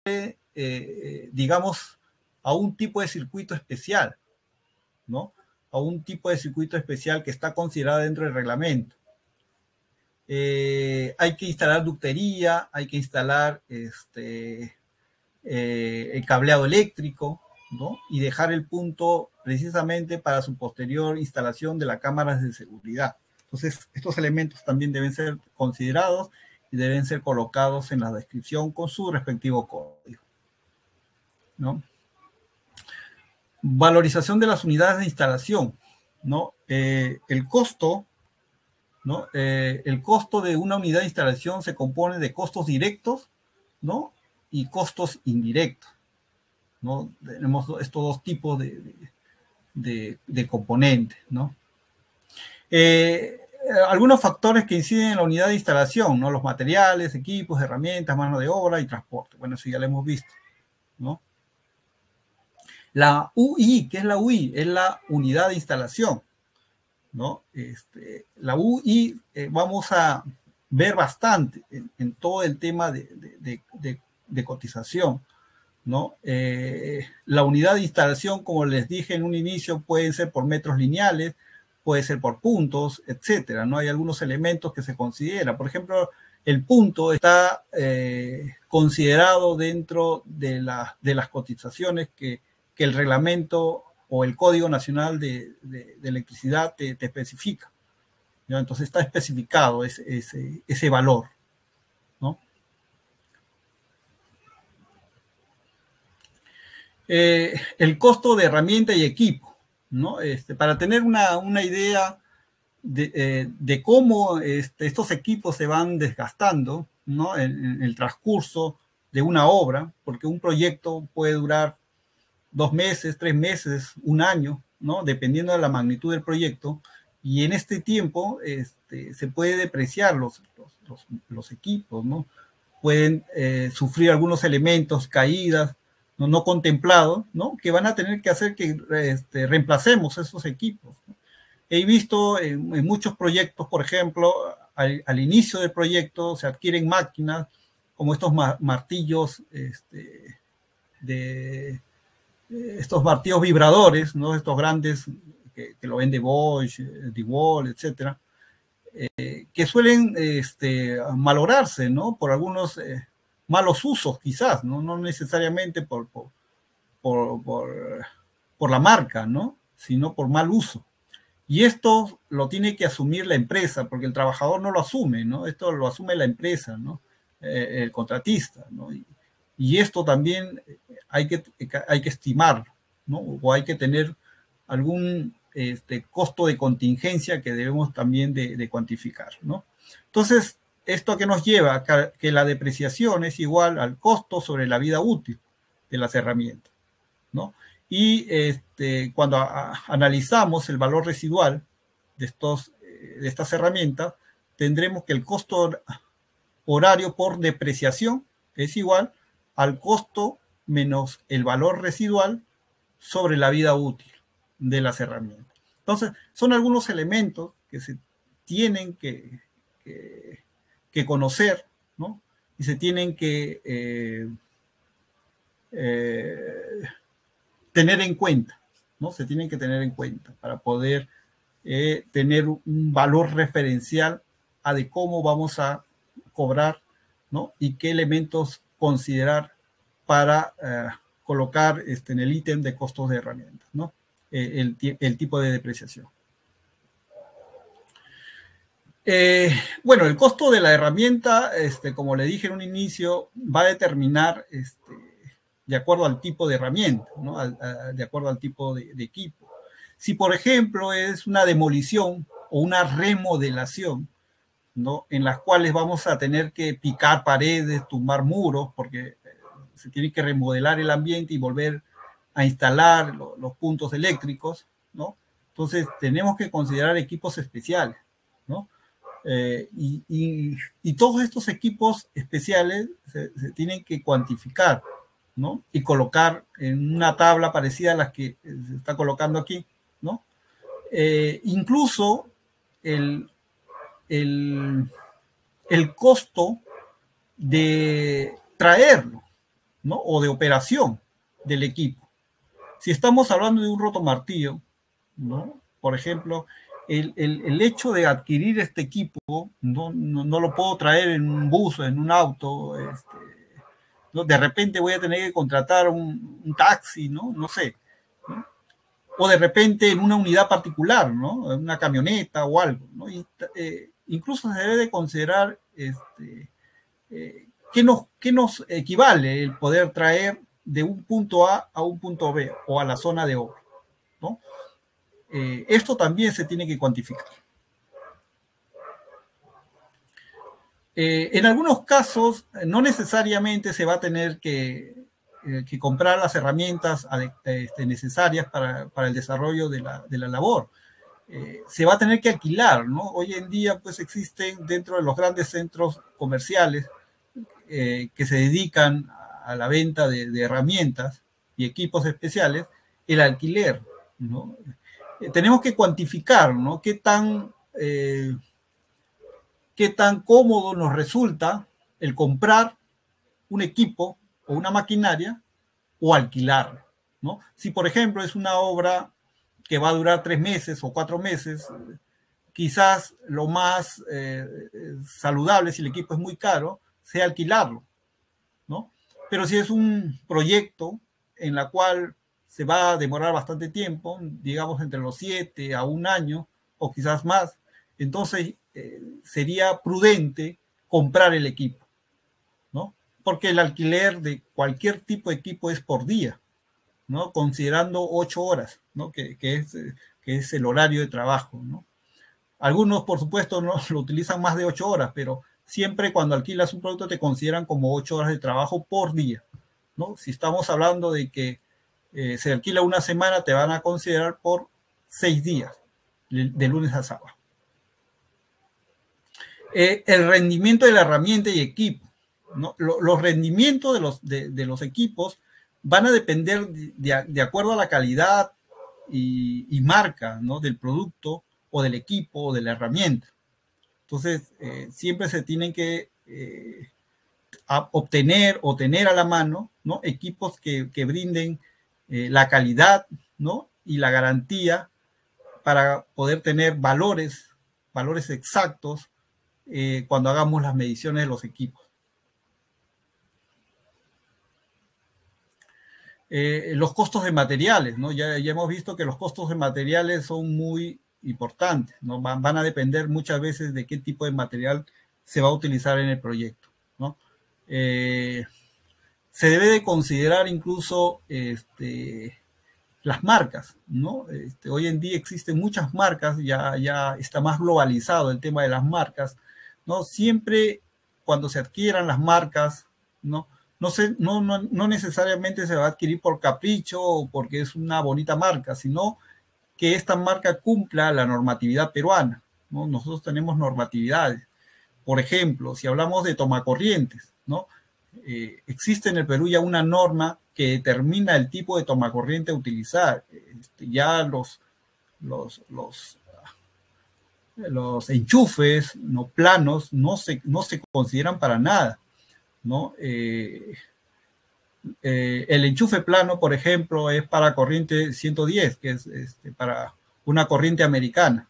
eh, digamos, a un tipo de circuito especial, ¿no? A un tipo de circuito especial que está considerado dentro del reglamento. Eh, hay que instalar ductería, hay que instalar este, eh, el cableado eléctrico, ¿no? Y dejar el punto precisamente para su posterior instalación de las cámaras de seguridad. Entonces, estos elementos también deben ser considerados y deben ser colocados en la descripción con su respectivo código. ¿no? Valorización de las unidades de instalación. ¿no? Eh, el costo ¿no? Eh, el costo de una unidad de instalación se compone de costos directos, ¿no? Y costos indirectos, ¿no? Tenemos estos dos tipos de, componentes, ¿no? Eh, algunos factores que inciden en la unidad de instalación, ¿no? Los materiales, equipos, herramientas, mano de obra y transporte. Bueno, eso ya lo hemos visto, ¿no? La UI, ¿qué es la UI? Es la unidad de instalación. ¿no? Este, la UI eh, vamos a ver bastante en, todo el tema de, cotización, ¿no? Eh, la unidad de instalación, como les dije en un inicio, puede ser por metros lineales, puede ser por puntos, etcétera, ¿no? Hay algunos elementos que se consideran. Por ejemplo, el punto está eh, considerado dentro de, de las cotizaciones que, que el reglamento o el Código Nacional de, Electricidad te, especifica. Entonces está especificado ese, ese, valor. Eh, el costo de herramienta y equipo. ¿no? Este, para tener una, idea eh, de, cómo este, estos equipos se van desgastando ¿no? en, el transcurso de una obra, porque un proyecto puede durar dos meses, tres meses, un año, ¿no? Dependiendo de la magnitud del proyecto. Y en este tiempo este, se puede depreciar los, los, equipos, ¿no? Pueden eh, sufrir algunos elementos, caídas, no, no contemplados, ¿no? Que van a tener que hacer que este, reemplacemos esos equipos. He visto en, muchos proyectos, por ejemplo, al, inicio del proyecto se adquieren máquinas como estos martillos este, de, estos martillos vibradores, ¿no? estos grandes que, lo vende Bosch, DeWalt, etcétera, eh, que suelen este, malograrse ¿no? por algunos eh, malos usos, quizás, no, no necesariamente por, por, por, la marca, ¿no? sino por mal uso. Y esto lo tiene que asumir la empresa, porque el trabajador no lo asume, ¿no? Esto lo asume la empresa, ¿no? Eh, el contratista, ¿no? Y, esto también hay que, hay que estimar, ¿no? O hay que tener algún este, costo de contingencia que debemos también de, cuantificar, ¿no? Entonces, ¿Esto que nos lleva? Que la depreciación es igual al costo sobre la vida útil de las herramientas, ¿no? Y este, cuando analizamos el valor residual de, estos, de estas herramientas, tendremos que el costo horario por depreciación es igual al costo menos el valor residual sobre la vida útil de las herramientas. Entonces, son algunos elementos que se tienen que, conocer, ¿no? Y se tienen que eh, eh, tener en cuenta, ¿no? Se tienen que tener en cuenta para poder eh, tener un valor referencial a de cómo vamos a cobrar, ¿no? Y qué elementos considerar para colocar este, en el ítem de costos de herramientas, ¿no? el, el tipo de depreciación. Eh, bueno, el costo de la herramienta, este, como le dije en un inicio, va a determinar este, de acuerdo al tipo de herramienta, ¿no? de acuerdo al tipo de, equipo. Si, por ejemplo, es una demolición o una remodelación, ¿no? en las cuales vamos a tener que picar paredes, tumbar muros, porque eh, se tiene que remodelar el ambiente y volver a instalar los puntos eléctricos, ¿no? Entonces, tenemos que considerar equipos especiales, ¿no? Eh, y, todos estos equipos especiales se, tienen que cuantificar, ¿no? Y colocar en una tabla parecida a la que se está colocando aquí, ¿no? Eh, incluso el, el, el, costo de traerlo, ¿no? O de operación del equipo. Si estamos hablando de un roto martillo, ¿no? Por ejemplo, el, hecho de adquirir este equipo no, lo puedo traer en un bus, o en un auto. Este, de repente voy a tener que contratar un, taxi, ¿no? No sé. O de repente en una unidad particular, ¿no? Una camioneta o algo, ¿no? Eh, incluso se debe de considerar este, eh, qué, nos, qué nos equivale el poder traer de un punto A a un punto B o a la zona de obra, ¿no? Eh, esto también se tiene que cuantificar. Eh, en algunos casos, no necesariamente se va a tener que, eh, comprar las herramientas este, necesarias para, el desarrollo de la, labor. se va a tener que alquilar, ¿no? Hoy en día, pues existen dentro de los grandes centros comerciales que se dedican a la venta de, de herramientas y equipos especiales, el alquiler, ¿no? Tenemos que cuantificar, ¿no? ¿Qué tan, eh, qué tan cómodo nos resulta el comprar un equipo o una maquinaria o alquilarlo, ¿no? Si, por ejemplo, es una obra que va a durar tres meses o cuatro meses, quizás lo más eh, saludable, si el equipo es muy caro, sea alquilarlo, ¿no? Pero si es un proyecto en la cual se va a demorar bastante tiempo, digamos entre los siete a un año o quizás más. Entonces eh, sería prudente comprar el equipo, ¿no? Porque el alquiler de cualquier tipo de equipo es por día, ¿no? Considerando ocho horas, ¿no? Que, es, que es el horario de trabajo, ¿no? Algunos, por supuesto, no lo utilizan más de ocho horas, pero siempre cuando alquilas un producto te consideran como ocho horas de trabajo por día, ¿no? Si estamos hablando de que eh, se alquila una semana, te van a considerar por seis días, de lunes a sábado. Eh, el rendimiento de la herramienta y equipo. los rendimientos de los, de, los, equipos van a depender de, acuerdo a la calidad y, marca del producto o del equipo o de la herramienta. Entonces, eh, siempre se tienen que obtener o tener a la mano ¿no? equipos que brinden eh, la calidad, ¿no? Y la garantía para poder tener valores, valores exactos eh, cuando hagamos las mediciones de los equipos. Eh, los costos de materiales, ¿no? Ya, ya, hemos visto que los costos de materiales son muy importantes, ¿no? Van, a depender muchas veces de qué tipo de material se va a utilizar en el proyecto, ¿no? Se debe de considerar incluso este, las marcas, ¿no? Este, hoy en día existen muchas marcas, ya, ya está más globalizado el tema de las marcas, ¿no? Siempre cuando se adquieran las marcas, ¿no? No, se, no, no, no necesariamente se va a adquirir por capricho o porque es una bonita marca, sino que esta marca cumpla la normatividad peruana. ¿no? Nosotros tenemos normatividades. Por ejemplo, si hablamos de tomacorrientes, ¿no? Eh, existe en el Perú ya una norma que determina el tipo de tomacorriente a utilizar. Este, ya los, los, los, los, enchufes no planos no se, no se consideran para nada. ¿no? Eh, eh, el enchufe plano, por ejemplo, es para corriente 110, que es este, para una corriente americana.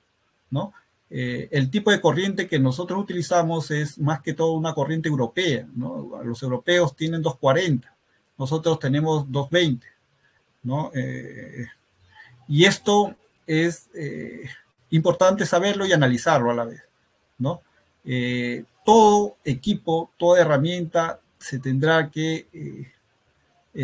¿no? Eh, el tipo de corriente que nosotros utilizamos es más que todo una corriente europea. Los europeos tienen 240, nosotros tenemos 220. ¿no? Eh, y esto es eh, importante saberlo y analizarlo a la vez. ¿no? todo equipo, toda herramienta se tendrá que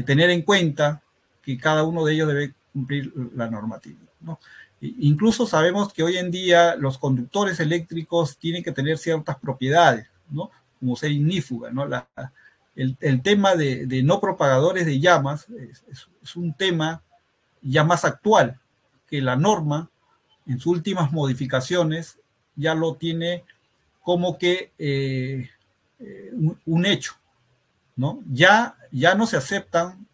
tener en cuenta que cada uno de ellos debe cumplir la normativa. ¿no? Incluso sabemos que hoy en día los conductores eléctricos tienen que tener ciertas propiedades, ¿no? Como ser ignífuga, ¿no? el, tema de, no propagadores de llamas es, un tema ya más actual, que la norma en sus últimas modificaciones ya lo tiene como que eh, eh, un, hecho, ¿no? Ya, ya no se aceptan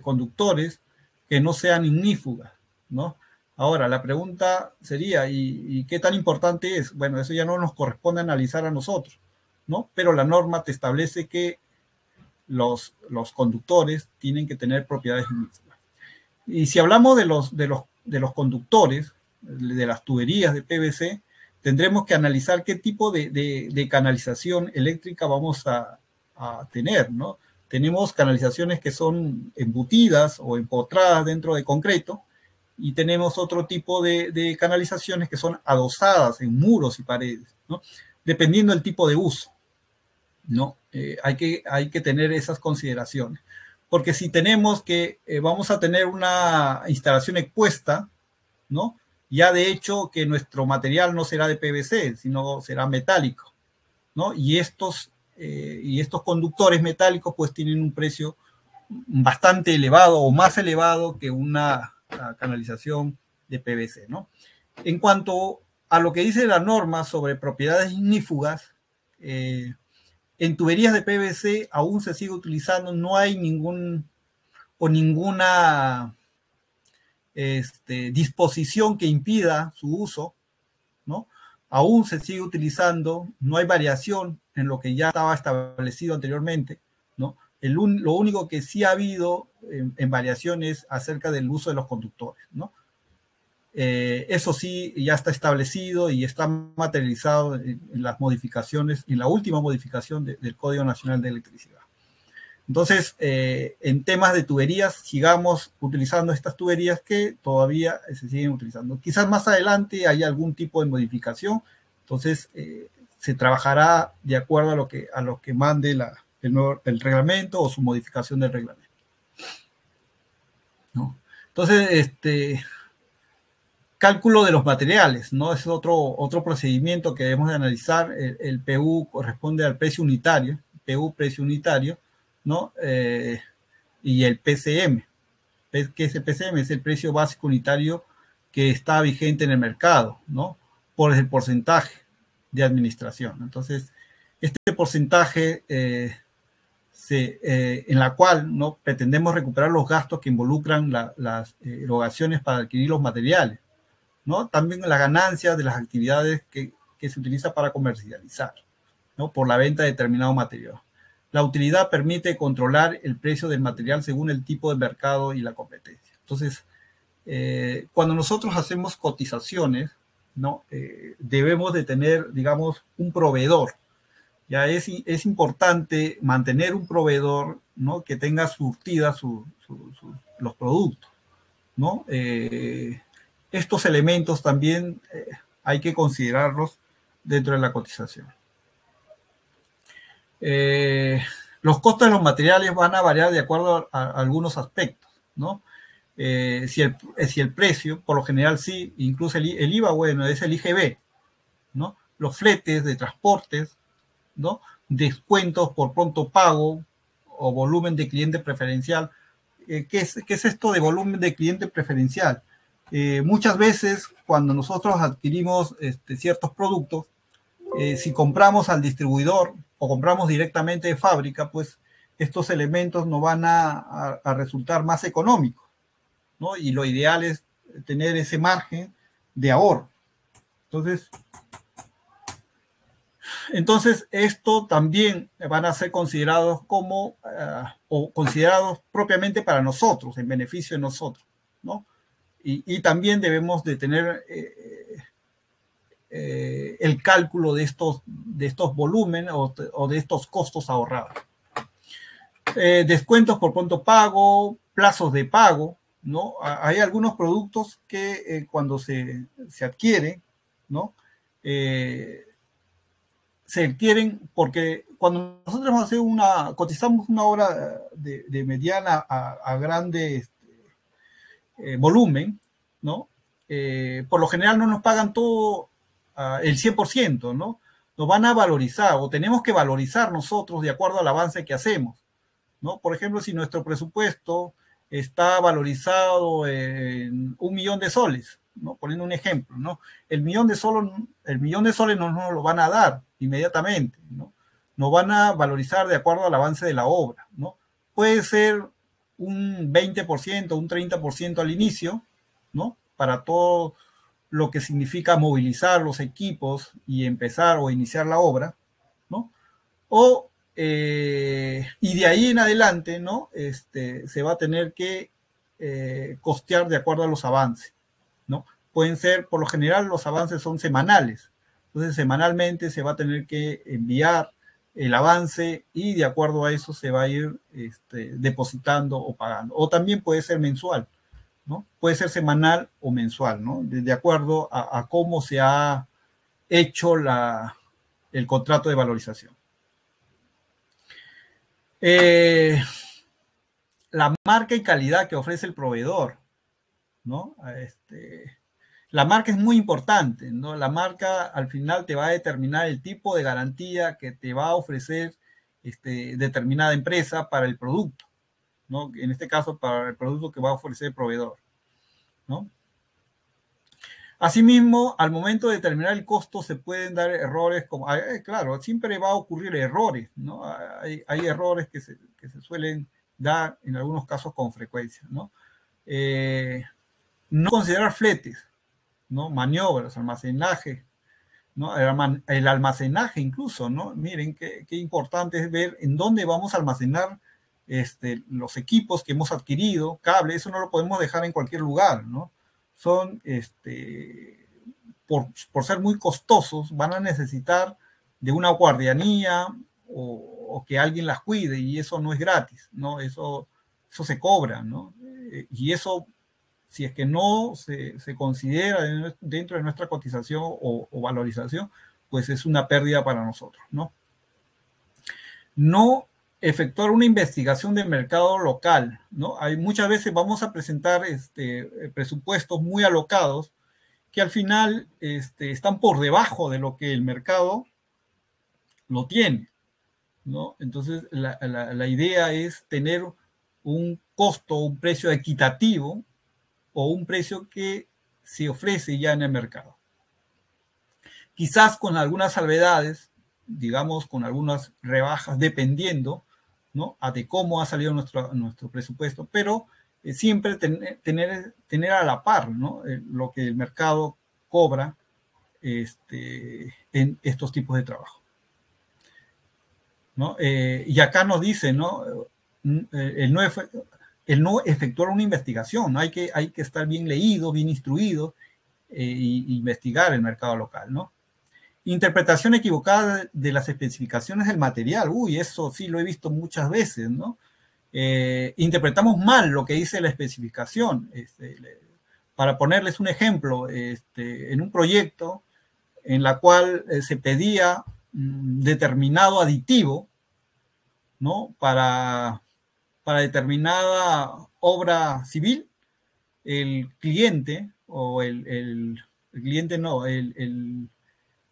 conductores que no sean ignífugas, ¿no? Ahora, la pregunta sería, ¿y, qué tan importante es? Bueno, eso ya no nos corresponde analizar a nosotros, ¿no? Pero la norma te establece que los, los conductores tienen que tener propiedades mismas. Y si hablamos de los, de los, de los conductores, de las tuberías de PVC, tendremos que analizar qué tipo de, canalización eléctrica vamos a, a, tener, ¿no? Tenemos canalizaciones que son embutidas o empotradas dentro de concreto, y tenemos otro tipo de, canalizaciones que son adosadas en muros y paredes, dependiendo del tipo de uso. ¿no? Eh, hay, que, tener esas consideraciones. Porque si tenemos que eh, vamos a tener una instalación expuesta, ¿no? ya de hecho que nuestro material no será de PVC, sino será metálico. Y, estos, eh, y estos conductores metálicos pues tienen un precio bastante elevado o más elevado que una la canalización de PVC, ¿no? En cuanto a lo que dice la norma sobre propiedades ignífugas, eh, en tuberías de PVC aún se sigue utilizando, no hay ningún o ninguna este, disposición que impida su uso, ¿no? Aún se sigue utilizando, no hay variación en lo que ya estaba establecido anteriormente, ¿no? Lo único que sí ha habido en, variaciones acerca del uso de los conductores, ¿no? Eh, eso sí ya está establecido y está materializado en, las modificaciones, en la última modificación del Código Nacional de Electricidad. Entonces, eh, en temas de tuberías, sigamos utilizando estas tuberías que todavía se siguen utilizando. Quizás más adelante haya algún tipo de modificación, entonces eh, se trabajará de acuerdo a lo que, a lo que mande la, el, reglamento o su modificación del reglamento. ¿no? Entonces, este, cálculo de los materiales, ¿no? Es otro, otro procedimiento que debemos de analizar. El, PU corresponde al precio unitario, PU precio unitario, ¿no? Eh, y el PCM. ¿Qué es el PCM? Es el precio básico unitario que está vigente en el mercado, ¿no? Por el porcentaje de administración. Entonces, este porcentaje eh, eh, en la cual ¿no? pretendemos recuperar los gastos que involucran las eh, erogaciones para adquirir los materiales, ¿no? también las ganancias de las actividades que, que se utiliza para comercializar ¿no? por la venta de determinado material. La utilidad permite controlar el precio del material según el tipo de mercado y la competencia. Entonces, eh, cuando nosotros hacemos cotizaciones, ¿no? debemos de tener, digamos, un proveedor, ya es, es importante mantener un proveedor ¿no? que tenga surtida los productos. ¿no? Eh, estos elementos también eh, hay que considerarlos dentro de la cotización. Eh, los costos de los materiales van a variar de acuerdo a, algunos aspectos, ¿no? si, el, si, el, precio, por lo general sí, incluso el, el IVA, bueno, es el IGB, ¿no? Los fletes de transportes, ¿no? Descuentos por pronto pago o volumen de cliente preferencial. Eh, ¿qué, es, ¿qué, es, esto de volumen de cliente preferencial? Eh, muchas veces cuando nosotros adquirimos este, ciertos productos, eh, si compramos al distribuidor o compramos directamente de fábrica, pues estos elementos no van a, a, a resultar más económicos, ¿no? Y lo ideal es tener ese margen de ahorro. Entonces, entonces esto también van a ser considerados como, uh, o considerados propiamente para nosotros, en beneficio de nosotros, ¿no? Y, también debemos de tener eh, eh, el cálculo de estos, de estos volúmenes o, de estos costos ahorrados. Descuentos por pronto pago, plazos de pago, ¿no? Hay algunos productos que cuando se, se adquieren, ¿no? Se adquieren porque cuando nosotros a hacer una, cotizamos una obra de, mediana a, a grande este, eh, volumen, ¿no? Eh, por lo general no nos pagan todo uh, el 100%, ¿no? Nos van a valorizar o tenemos que valorizar nosotros de acuerdo al avance que hacemos, ¿no? Por ejemplo, si nuestro presupuesto está valorizado en un millón de soles, Poniendo un ejemplo, ¿no? El millón de el millón de soles no nos lo van a dar inmediatamente, ¿no? Nos van a valorizar de acuerdo al avance de la obra, ¿no? Puede ser un 20%, un 30% al inicio, ¿no? Para todo lo que significa movilizar los equipos y empezar o iniciar la obra, ¿no? O eh, y de ahí en adelante, ¿no? Este, se va a tener que eh, costear de acuerdo a los avances, ¿no? Pueden ser, por lo general, los avances son semanales. Entonces, semanalmente se va a tener que enviar el avance y de acuerdo a eso se va a ir este, depositando o pagando. O también puede ser mensual, ¿no? Puede ser semanal o mensual, ¿no? De, acuerdo a, a, cómo se ha hecho la, el contrato de valorización. Eh, la marca y calidad que ofrece el proveedor, ¿no? Este, la marca es muy importante, ¿no? La marca al final te va a determinar el tipo de garantía que te va a ofrecer este, determinada empresa para el producto, ¿no? En este caso, para el producto que va a ofrecer el proveedor, ¿no? Asimismo, al momento de determinar el costo se pueden dar errores como, eh, claro, siempre va a ocurrir errores, ¿no? Hay, hay errores que se, que se, suelen dar en algunos casos con frecuencia, ¿no? Eh, no considerar fletes, ¿no? Maniobras, almacenaje, ¿no? El, almacenaje incluso, ¿no? Miren qué, qué, importante es ver en dónde vamos a almacenar este, los equipos que hemos adquirido, cable, eso no lo podemos dejar en cualquier lugar, ¿no? son, este, por, por, ser muy costosos, van a necesitar de una guardianía o, o, que alguien las cuide y eso no es gratis, ¿no? Eso, eso se cobra, ¿no? Y eso, si es que no se, se considera dentro de nuestra cotización o, valorización, pues es una pérdida para nosotros, ¿no? No efectuar una investigación del mercado local, ¿no? Hay muchas veces vamos a presentar este, eh, presupuestos muy alocados que al final este, están por debajo de lo que el mercado lo tiene, ¿no? Entonces, la, la idea es tener un costo, un precio equitativo o un precio que se ofrece ya en el mercado. Quizás con algunas salvedades, digamos, con algunas rebajas, dependiendo ¿no? De cómo ha salido nuestro, nuestro presupuesto, pero eh, siempre ten, tener, tener a la par, ¿no? Eh, lo que el mercado cobra este, en estos tipos de trabajo. ¿no? Eh, y acá nos dice, ¿no? El no, el no efectuar una investigación. Hay que, hay que estar bien leído, bien instruido e investigar el mercado local, ¿no? Interpretación equivocada de las especificaciones del material. Uy, eso sí lo he visto muchas veces, ¿no? Eh, interpretamos mal lo que dice la especificación. Este, para ponerles un ejemplo, este, en un proyecto en la cual eh, se pedía mm, determinado aditivo, ¿no? Para, para determinada obra civil, el cliente, o el, cliente no,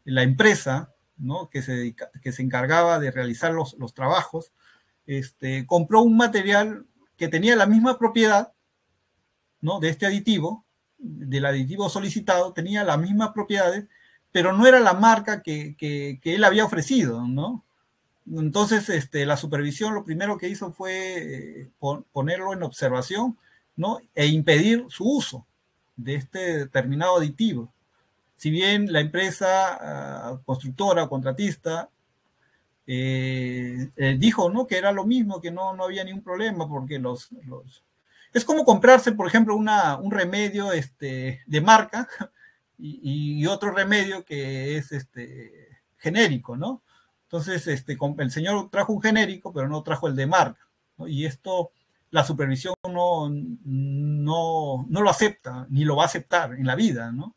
la empresa ¿no? que, se que se encargaba de realizar los, los trabajos, este, compró un material que tenía la misma propiedad ¿no? de este aditivo, del aditivo solicitado, tenía las mismas propiedades, pero no era la marca que, que, que él había ofrecido, ¿no? Entonces, este, la supervisión lo primero que hizo fue eh, ponerlo en observación, ¿no? E impedir su uso de este determinado aditivo. Si bien la empresa uh, constructora o contratista eh, eh, dijo, ¿no? Que era lo mismo, que no, no había ningún problema, porque los, los... Es como comprarse, por ejemplo, una, un remedio este, de marca y, y, otro remedio que es este, genérico, ¿no? Entonces, este, el señor trajo un genérico, pero no trajo el de marca. ¿no? Y esto, la supervisión no, lo acepta, ni lo va a aceptar en la vida, ¿no?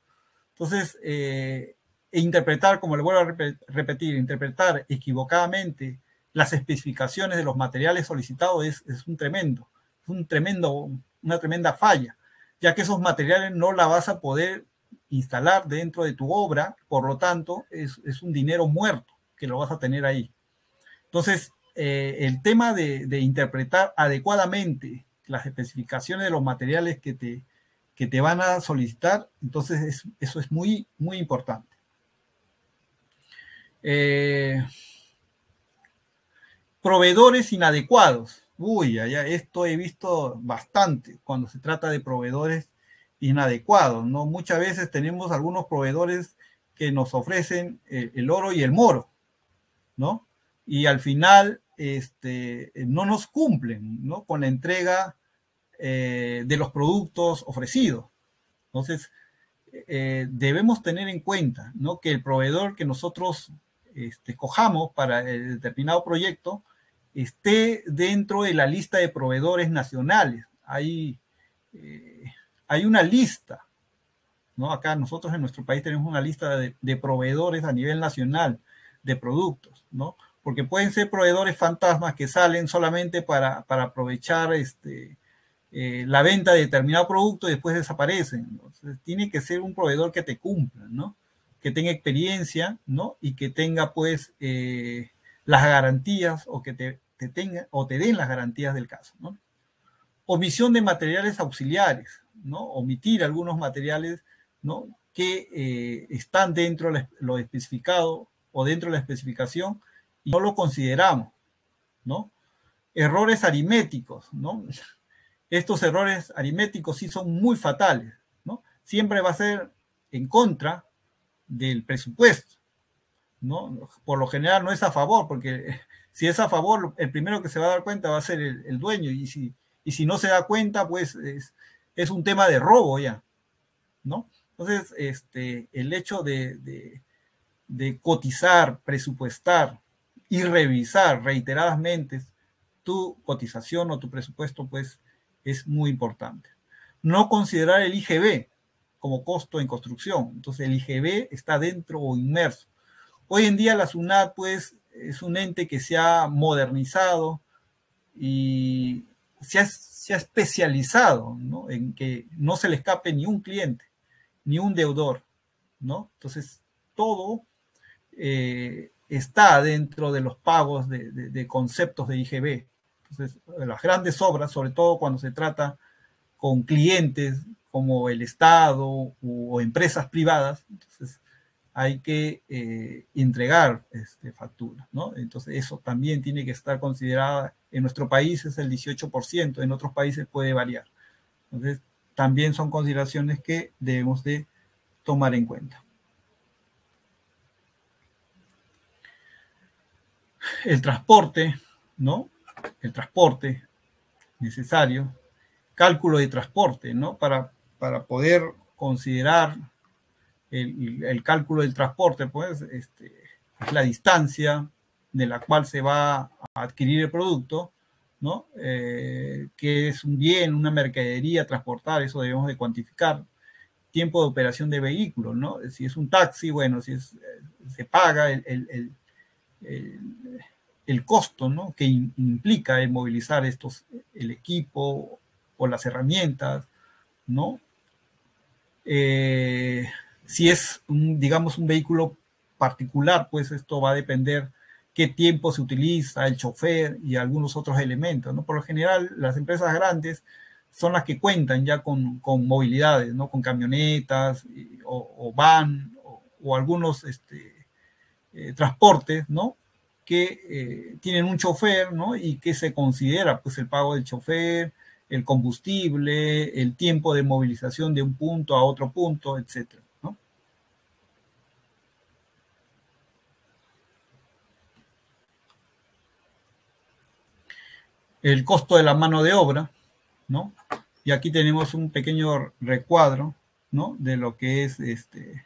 Entonces, eh, e interpretar, como le vuelvo a repetir, interpretar equivocadamente las especificaciones de los materiales solicitados es, un tremendo, es un tremendo, una tremenda falla, ya que esos materiales no la vas a poder instalar dentro de tu obra, por lo tanto, es un dinero muerto que lo vas a tener ahí. Entonces, eh, el tema de, interpretar adecuadamente las especificaciones de los materiales que te, que te van a solicitar, entonces es, eso es muy, muy importante. Eh, proveedores inadecuados. Uy, ya, esto he visto bastante cuando se trata de proveedores inadecuados, ¿no? Muchas veces tenemos algunos proveedores que nos ofrecen el oro y el moro, ¿no? Y al final este, no nos cumplen. Con la entrega eh, de los productos ofrecidos. Entonces, eh, debemos tener en cuenta. Que el proveedor que nosotros este, escojamos para el determinado proyecto esté dentro de la lista de proveedores nacionales. Hay, eh, hay una lista, ¿no? Acá nosotros en nuestro país tenemos una lista de proveedores a nivel nacional de productos, ¿no? Porque pueden ser proveedores fantasmas que salen solamente para, para aprovechar este, eh, la venta de determinado producto y después desaparecen. Entonces, tiene que ser un proveedor que te cumpla, ¿no? Que tenga experiencia, ¿no? Y que tenga, pues, eh, las garantías o que te, te, tenga o te den las garantías del caso, ¿no? Omisión de materiales auxiliares, ¿no? Omitir algunos materiales, ¿no? Que eh, están dentro de lo especificado o dentro de la especificación y no lo consideramos, ¿no? Errores aritméticos, ¿no? Estos errores aritméticos sí son muy fatales, ¿no? Siempre va a ser en contra del presupuesto, ¿no? Por lo general no es a favor, porque si es a favor, el primero que se va a dar cuenta va a ser el, dueño, y si, y si no se da cuenta, pues es, un tema de robo ya, ¿no? Entonces, este, el hecho de, de cotizar, presupuestar y revisar reiteradamente tu cotización o tu presupuesto, pues es muy importante. No considerar el IGB como costo en construcción. Entonces el IGB está dentro o inmerso. Hoy en día la SUNAT pues es un ente que se ha modernizado y se ha, se ha especializado ¿no? en que no se le escape ni un cliente, ni un deudor. ¿no? Entonces todo eh, está dentro de los pagos de, conceptos de IGB. Entonces, las grandes obras, sobre todo cuando se trata con clientes como el Estado o, o empresas privadas, entonces hay que eh, entregar este, facturas, ¿no? Entonces, eso también tiene que estar considerada. En nuestro país es el 18%, en otros países puede variar. Entonces, también son consideraciones que debemos de tomar en cuenta. El transporte, ¿no? El transporte necesario, cálculo de transporte, ¿no? Para, para poder considerar el, el, cálculo del transporte, pues, este, es la distancia de la cual se va a adquirir el producto, ¿no? Eh, que es un bien, una mercadería transportar, eso debemos de cuantificar. Tiempo de operación de vehículos, ¿no? Si es un taxi, bueno, si es, se paga el, el el, costo ¿no? que implica el movilizar estos, el equipo o las herramientas, ¿no? Eh, si es, un, digamos, un vehículo particular, pues esto va a depender qué tiempo se utiliza, el chofer y algunos otros elementos. ¿no? Por lo general, las empresas grandes son las que cuentan ya con, con movilidades, ¿no? con camionetas o, van o, algunos este, eh, transportes ¿no? que eh, tienen un chofer ¿no? y que se considera pues, el pago del chofer, el combustible, el tiempo de movilización de un punto a otro punto, etcétera. el costo de la mano de obra, ¿no? Y aquí tenemos un pequeño recuadro, ¿no? De lo que es este,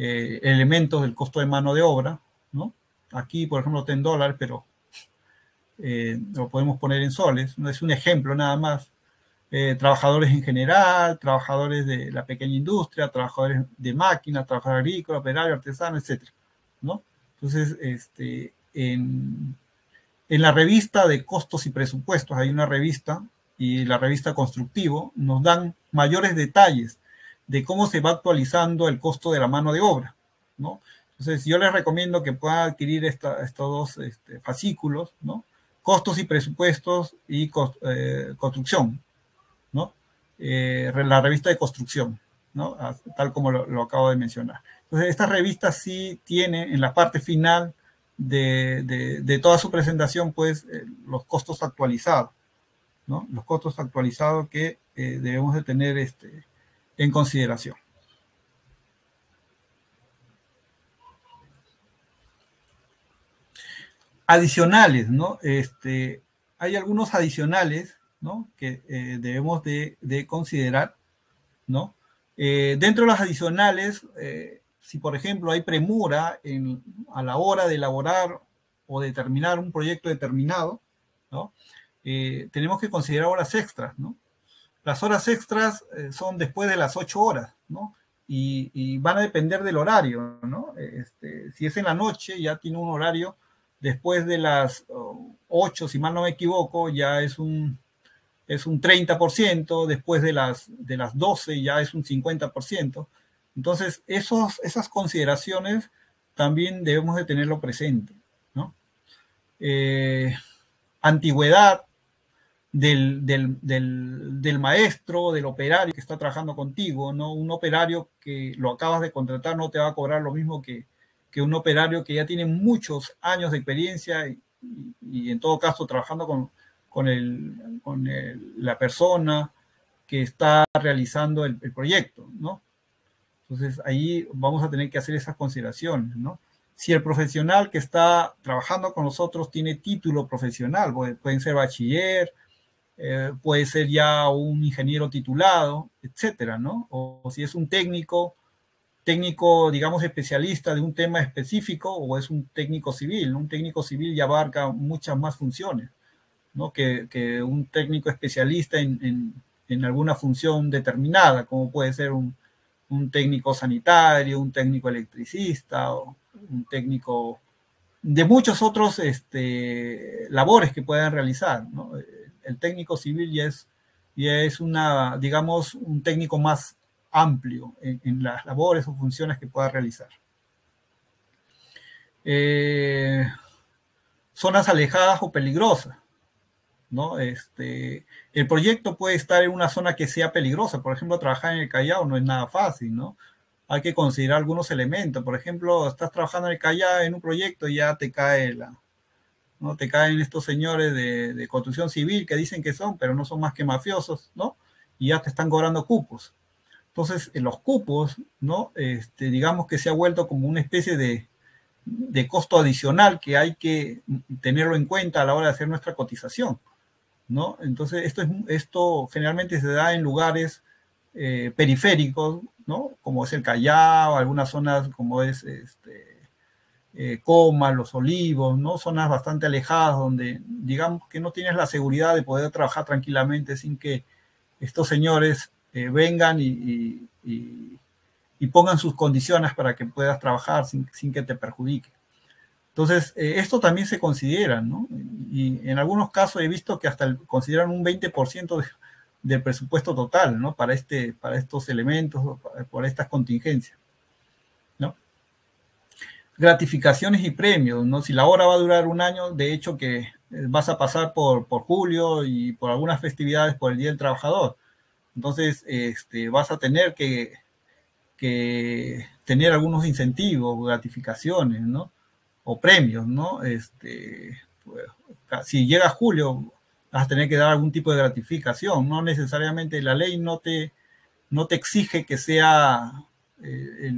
eh, elementos del costo de mano de obra, ¿no? Aquí, por ejemplo, está en dólares, pero eh, lo podemos poner en soles. Es un ejemplo nada más. Eh, trabajadores en general, trabajadores de la pequeña industria, trabajadores de máquinas, trabajadores agrícolas, operarios, artesanos, etc. ¿no? Entonces, este, en, en la revista de costos y presupuestos, hay una revista y la revista Constructivo, nos dan mayores detalles de cómo se va actualizando el costo de la mano de obra, ¿no? Entonces, yo les recomiendo que puedan adquirir estos dos este, fascículos, ¿no? Costos y presupuestos y eh, construcción, ¿no? Eh, la revista de construcción, ¿no? Tal como lo, lo, acabo de mencionar. Entonces, esta revista sí tiene en la parte final de, toda su presentación, pues, eh, los costos actualizados, ¿no? Los costos actualizados que eh, debemos de tener este, en consideración. Adicionales, ¿no? Este, hay algunos adicionales, ¿no? Que eh, debemos de, considerar, ¿no? dentro de los adicionales, si por ejemplo hay premura a la hora de elaborar o determinar un proyecto determinado, ¿no? Eh, tenemos que considerar horas extras, ¿no? Las horas extras eh, son después de las ocho horas, ¿no? Y, van a depender del horario, ¿no? Este, si es en la noche, ya tiene un horario después de las ocho, si mal no me equivoco, ya es un, es un 30%, después de las, de las 12 ya es un 50%. Entonces, esos, esas consideraciones también debemos de tenerlo presente, ¿no? Eh, antigüedad del, del, maestro, del operario que está trabajando contigo, ¿no? Un operario que lo acabas de contratar no te va a cobrar lo mismo que, un operario que ya tiene muchos años de experiencia y, en todo caso trabajando con, con, con la persona que está realizando el, el proyecto, ¿no? Entonces ahí vamos a tener que hacer esas consideraciones, ¿no? Si el profesional que está trabajando con nosotros tiene título profesional, pueden ser bachiller, eh, puede ser ya un ingeniero titulado, etcétera, ¿no? O, si es un técnico, técnico, digamos, especialista de un tema específico, o es un técnico civil, Un técnico civil ya abarca muchas más funciones, ¿no? Que, un técnico especialista en, alguna función determinada, como puede ser un, un técnico sanitario, un técnico electricista, o un técnico de muchos otros este, labores que puedan realizar. El técnico civil ya es, ya es una, digamos, un técnico más amplio en, las labores o funciones que pueda realizar. Eh, zonas alejadas o peligrosas. ¿no? Este, el proyecto puede estar en una zona que sea peligrosa. Por ejemplo, trabajar en el Callao no es nada fácil, ¿no? Hay que considerar algunos elementos. Por ejemplo, estás trabajando en el Callao en un proyecto y ya te cae la, ¿no? Te caen estos señores de, construcción civil que dicen que son, pero no son más que mafiosos, ¿no? Y ya te están cobrando cupos. Entonces, en los cupos, ¿no? Este, digamos que se ha vuelto como una especie de, de costo adicional que hay que tenerlo en cuenta a la hora de hacer nuestra cotización. ¿no? Entonces, esto, es, esto generalmente se da en lugares eh, periféricos, ¿no? Como es el Callao, algunas zonas como es este, eh, Coma, Los Olivos, ¿no? Zonas bastante alejadas donde, digamos, que no tienes la seguridad de poder trabajar tranquilamente sin que estos señores eh, vengan y, pongan sus condiciones para que puedas trabajar sin, que te perjudique. Entonces, eh, esto también se considera, ¿no? Y en algunos casos he visto que hasta consideran un 20% del presupuesto total, ¿no? Para, este, para estos elementos, por estas contingencias. Gratificaciones y premios, ¿no? Si la obra va a durar un año, de hecho que eh, vas a pasar por, por julio y por algunas festividades por el Día del Trabajador. Entonces, este, vas a tener que, que tener algunos incentivos, gratificaciones, ¿no? O premios, ¿no? Este, pues, si llega julio, vas a tener que dar algún tipo de gratificación. No necesariamente la ley no te, no te exige que sea eh,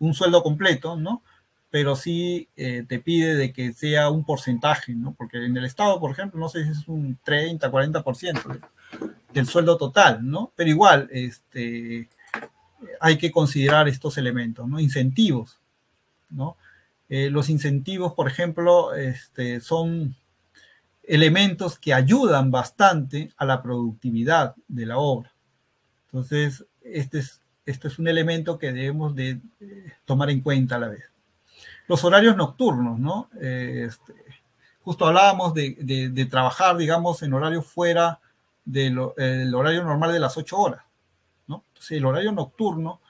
un sueldo completo, ¿no? Pero sí eh, te pide de que sea un porcentaje, ¿no? Porque en el Estado, por ejemplo, no sé si es un 30, 40% del sueldo total, ¿no? Pero igual, este, hay que considerar estos elementos, ¿no? Incentivos, ¿no? Eh, los incentivos, por ejemplo, este, son elementos que ayudan bastante a la productividad de la obra. Entonces, este es, este es un elemento que debemos de eh, tomar en cuenta a la vez. Los horarios nocturnos, ¿no? Eh, este, justo hablábamos de, trabajar, digamos, en horario fuera del horario normal de las ocho horas, ¿no? Entonces, el horario nocturno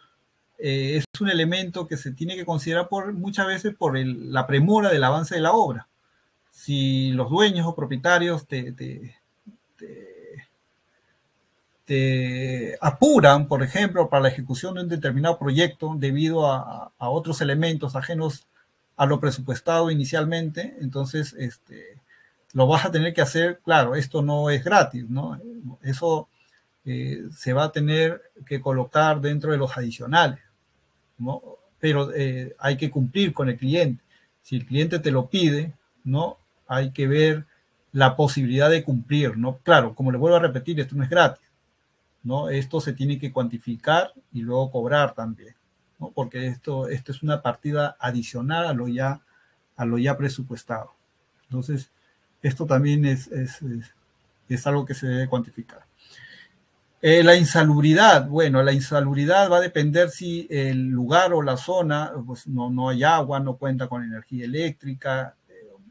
eh, es un elemento que se tiene que considerar muchas veces por la premura del avance de la obra si los dueños o propietarios te, apuran, por ejemplo, para la ejecución de un determinado proyecto debido a, otros elementos ajenos a lo presupuestado inicialmente, entonces este, lo vas a tener que hacer, claro, esto no es gratis, ¿no? Eso eh, se va a tener que colocar dentro de los adicionales, ¿no? Pero eh, hay que cumplir con el cliente. Si el cliente te lo pide, ¿no? hay que ver la posibilidad de cumplir, ¿no? Claro, como le vuelvo a repetir, esto no es gratis, ¿no? Esto se tiene que cuantificar y luego cobrar también, ¿no? Porque esto, esto es una partida adicional a lo ya, a lo ya presupuestado. Entonces, esto también es, es, algo que se debe cuantificar. Eh, la insalubridad, bueno, la insalubridad va a depender si el lugar o la zona, pues no, no hay agua, no cuenta con energía eléctrica,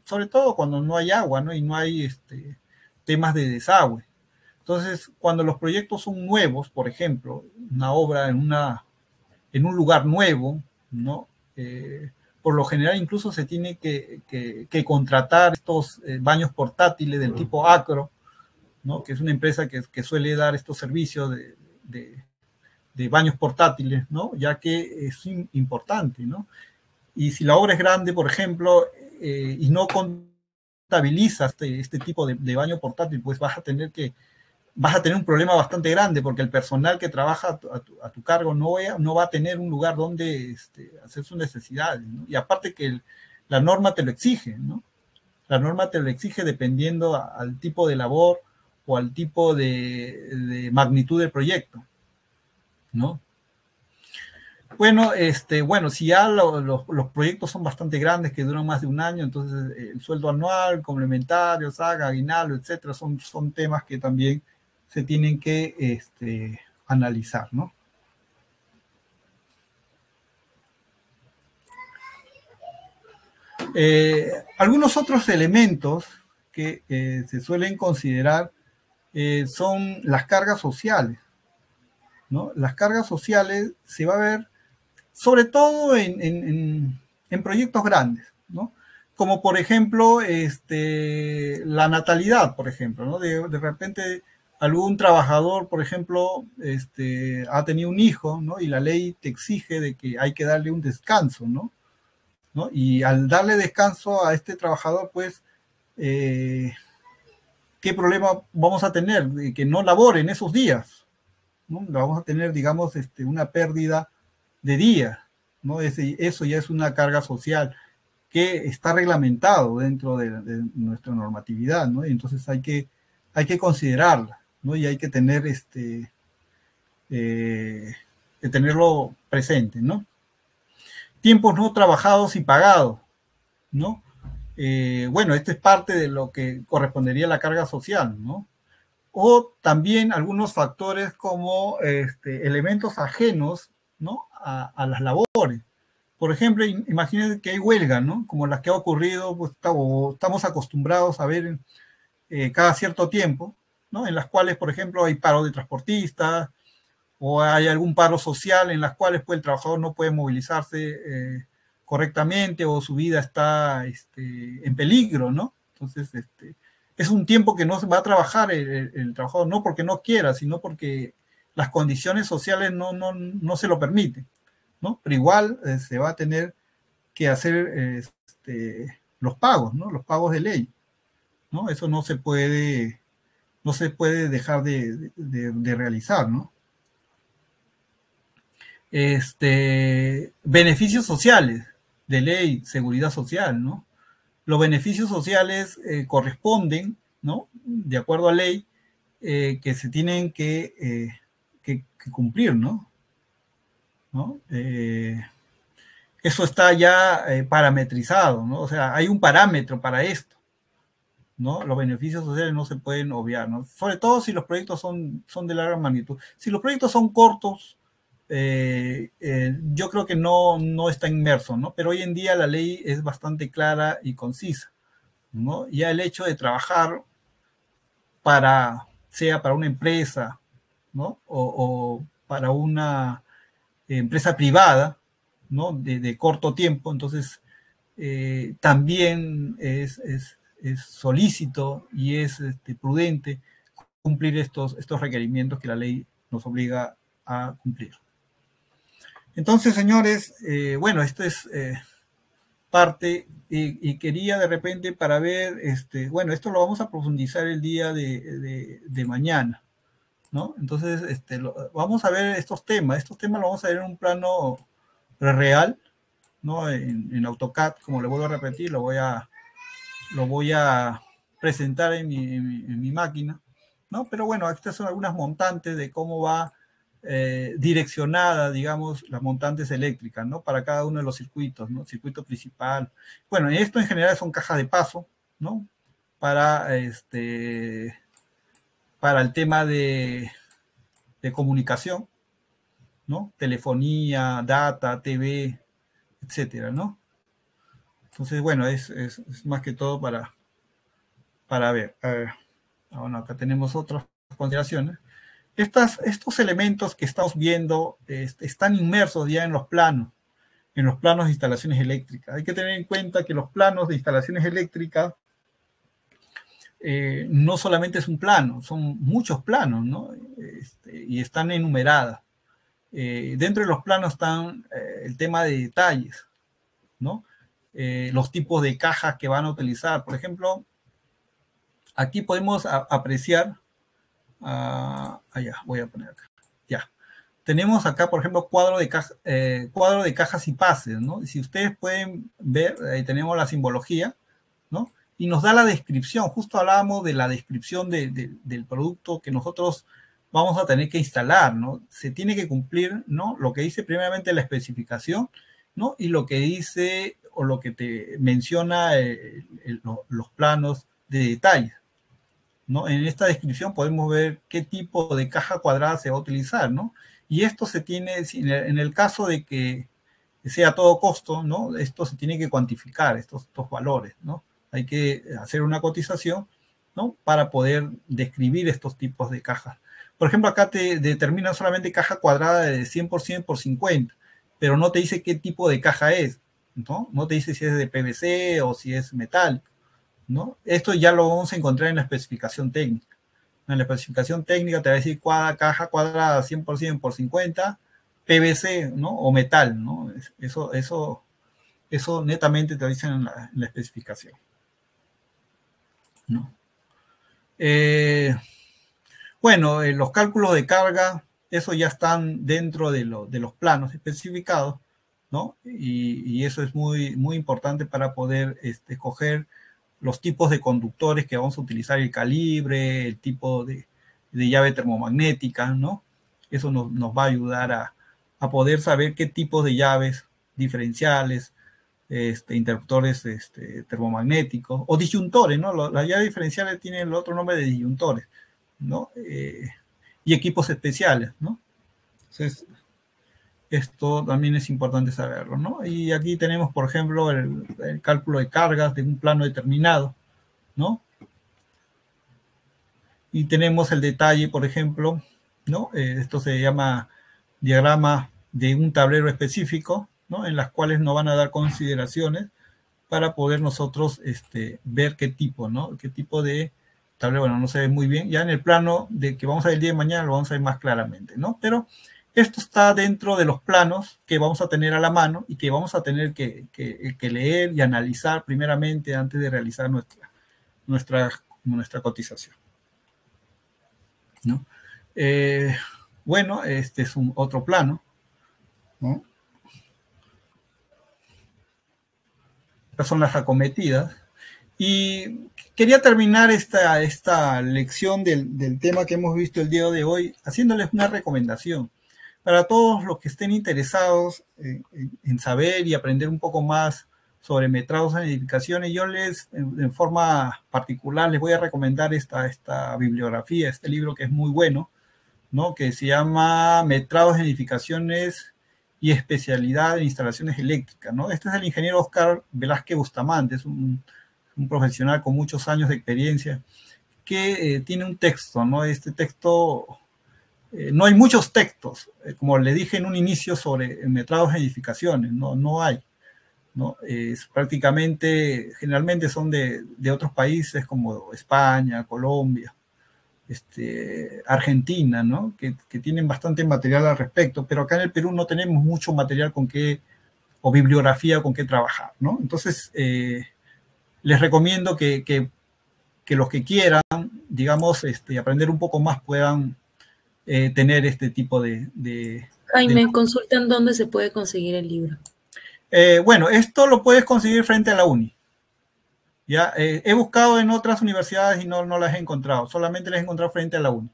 sobre todo cuando no hay agua, ¿no? Y no hay este, temas de desagüe. Entonces, cuando los proyectos son nuevos, por ejemplo, una obra en, una, en un lugar nuevo, ¿no? Eh, por lo general incluso se tiene que, contratar estos eh, baños portátiles del tipo Acro, ¿no? que es una empresa que, suele dar estos servicios de, de, baños portátiles, ¿no? ya que es importante. ¿no? Y si la obra es grande, por ejemplo, eh, y no contabilizas este, este tipo de, baño portátil, pues vas a tener que vas a tener un problema bastante grande porque el personal que trabaja a tu, cargo no, no va a tener un lugar donde este, hacer sus necesidades. Y aparte que la norma te lo exige, ¿no? La norma te lo exige dependiendo al tipo de labor o al tipo de, magnitud del proyecto, ¿no? Bueno, este, bueno, si ya los proyectos son bastante grandes, que duran más de un año, entonces eh, el sueldo anual, complementario, saga, aguinaldo, etcétera, son, son temas que también se tienen que este, analizar, ¿no? Eh, algunos otros elementos que eh, se suelen considerar son las cargas sociales. ¿no? Las cargas sociales se va a ver sobre todo en, proyectos grandes, ¿no? Como por ejemplo este, la natalidad, por ejemplo, ¿no? De, repente algún trabajador, por ejemplo, este, ha tenido un hijo, ¿no? Y la ley te exige de que hay que darle un descanso, ¿no? Y al darle descanso a este trabajador, pues, eh, ¿qué problema vamos a tener? De que no labore en esos días, ¿no? Vamos a tener, digamos, este, una pérdida de día, ¿no? eso ya es una carga social que está reglamentado dentro de, nuestra normatividad, ¿no? entonces hay que, hay que considerarla, ¿no? Y hay que tener este, eh, tenerlo presente, ¿no? Tiempos no trabajados y pagados, ¿no? Eh, bueno, esto es parte de lo que correspondería a la carga social, ¿no? O también algunos factores como este, elementos ajenos ¿no? a, las labores. Por ejemplo, imagínense que hay huelga, ¿no? Como las que ha ocurrido, pues estamos acostumbrados a ver eh, cada cierto tiempo, ¿no? En las cuales, por ejemplo, hay paro de transportistas o hay algún paro social en las cuales pues, el trabajador no puede movilizarse eh, correctamente o su vida está este, en peligro, ¿no? Entonces, este, es un tiempo que no se va a trabajar el, trabajador, no porque no quiera, sino porque las condiciones sociales no, no, no se lo permiten, ¿no? Pero igual eh, se va a tener que hacer este, los pagos, ¿no? Los pagos de ley, ¿no? Eso no se puede, no se puede dejar de, de realizar, ¿no? Este, beneficios sociales de ley, seguridad social, ¿no? Los beneficios sociales eh, corresponden, ¿no? De acuerdo a ley, eh, que se tienen que, eh, cumplir, ¿no? eso está ya parametrizado, ¿no? O sea, hay un parámetro para esto, ¿no? Los beneficios sociales no se pueden obviar, ¿no? Sobre todo si los proyectos son, son de larga magnitud. Si los proyectos son cortos, eh, eh, yo creo que no, no está inmerso, ¿no? Pero hoy en día la ley es bastante clara y concisa, ¿no? Ya el hecho de trabajar para, sea para una empresa, ¿no? O, para una empresa privada, ¿no? De, corto tiempo, entonces eh, también es, es, solícito y es este, prudente cumplir estos, estos requerimientos que la ley nos obliga a cumplir. Entonces, señores, eh, bueno, esto es eh, parte y, quería de repente para ver, este, bueno, esto lo vamos a profundizar el día de, mañana, ¿no? Entonces, este, vamos a ver estos temas, estos temas los vamos a ver en un plano real, ¿no? En, AutoCAD, como le vuelvo a repetir, lo voy a, lo voy a presentar en mi, máquina, ¿no? Pero bueno, estas son algunas montantes de cómo va eh, direccionada, digamos, las montantes eléctricas, ¿no? Para cada uno de los circuitos, ¿no? Circuito principal. Bueno, esto en general son cajas de paso, ¿no? Para, este, para el tema de, de comunicación, ¿no? Telefonía, data, TV, etcétera, ¿no? Entonces, bueno, es, más que todo para, para ver. A ver. Ah, bueno, acá tenemos otras consideraciones estos elementos que estamos viendo están inmersos ya en los planos, en los planos de instalaciones eléctricas. Hay que tener en cuenta que los planos de instalaciones eléctricas eh, no solamente es un plano, son muchos planos, ¿no? Este, y están enumeradas. Eh, dentro de los planos están eh, el tema de detalles, ¿no? Los tipos de cajas que van a utilizar. Por ejemplo, aquí podemos apreciar Ah, allá, voy a poner acá. Ya. Tenemos acá, por ejemplo, cuadro de, eh, cuadro de cajas y pases, ¿no? Si ustedes pueden ver, ahí tenemos la simbología, ¿no? Y nos da la descripción. Justo hablábamos de la descripción del producto que nosotros vamos a tener que instalar, ¿no? Se tiene que cumplir, ¿no? Lo que dice primeramente la especificación, ¿no? Y lo que dice o lo que te menciona eh, los planos de detalles. En esta descripción podemos ver qué tipo de caja cuadrada se va a utilizar, ¿no? Y esto se tiene, en el caso de que sea todo costo, ¿no? Esto se tiene que cuantificar, estos, estos valores, ¿no? Hay que hacer una cotización, ¿no? Para poder describir estos tipos de cajas. Por ejemplo, acá te determina solamente caja cuadrada de 100% por 50, pero no te dice qué tipo de caja es, ¿no? No te dice si es de PVC o si es metal. Esto ya lo vamos a encontrar en la especificación técnica. En la especificación técnica te va a decir cuadra, caja cuadrada 100% por 50, PVC, ¿no? O metal, ¿no? Eso, eso, eso netamente te dicen en la, en la especificación. ¿no? Eh, bueno, eh, los cálculos de carga, eso ya están dentro de, de los planos especificados, ¿no? Y, eso es muy, muy importante para poder este, escoger los tipos de conductores que vamos a utilizar, el calibre, el tipo de, llave termomagnética, ¿no? Eso nos, va a ayudar a, poder saber qué tipos de llaves diferenciales, este, interruptores este, termomagnéticos o disyuntores, ¿no? Las llaves diferenciales tienen el otro nombre de disyuntores, ¿no? Eh, y equipos especiales, ¿no? Entonces, esto también es importante saberlo, ¿no? Y aquí tenemos, por ejemplo, el, cálculo de cargas de un plano determinado, ¿no? Y tenemos el detalle, por ejemplo, ¿no? Eh, esto se llama diagrama de un tablero específico, ¿no? En las cuales nos van a dar consideraciones para poder nosotros este, ver qué tipo, ¿no? Qué tipo de tablero, bueno, no se ve muy bien. Ya en el plano de que vamos a ver el día de mañana lo vamos a ver más claramente, ¿no? Pero esto está dentro de los planos que vamos a tener a la mano y que vamos a tener que, leer y analizar primeramente antes de realizar nuestra, nuestra, cotización. ¿no? Eh, bueno, este es un otro plano. ¿no? Estas son las acometidas. Y quería terminar esta, esta lección del tema que hemos visto el día de hoy haciéndoles una recomendación para todos los que estén interesados en, saber y aprender un poco más sobre metrados en edificaciones, yo les, en, forma particular, les voy a recomendar esta, esta bibliografía, este libro que es muy bueno, ¿no? que se llama Metrados en edificaciones y especialidad en instalaciones eléctricas. ¿no? Este es el ingeniero Oscar Velázquez Bustamante, es un, un profesional con muchos años de experiencia, que eh, tiene un texto, ¿no? Este texto eh, no hay muchos textos, eh, como le dije en un inicio, sobre metrados en edificaciones, no, no hay. ¿no? Es prácticamente, generalmente son de, de, otros países como España, Colombia, este, Argentina, ¿no? Que, que, tienen bastante material al respecto, pero acá en el Perú no tenemos mucho material con qué, o bibliografía con qué trabajar, ¿no? Entonces, eh, les recomiendo que, que, que, los que quieran, digamos, este, aprender un poco más puedan eh, tener este tipo de... de Jaime, de... consultan dónde se puede conseguir el libro. Eh, bueno, esto lo puedes conseguir frente a la uni. Ya, eh, he buscado en otras universidades y no, no las he encontrado, solamente las he encontrado frente a la uni.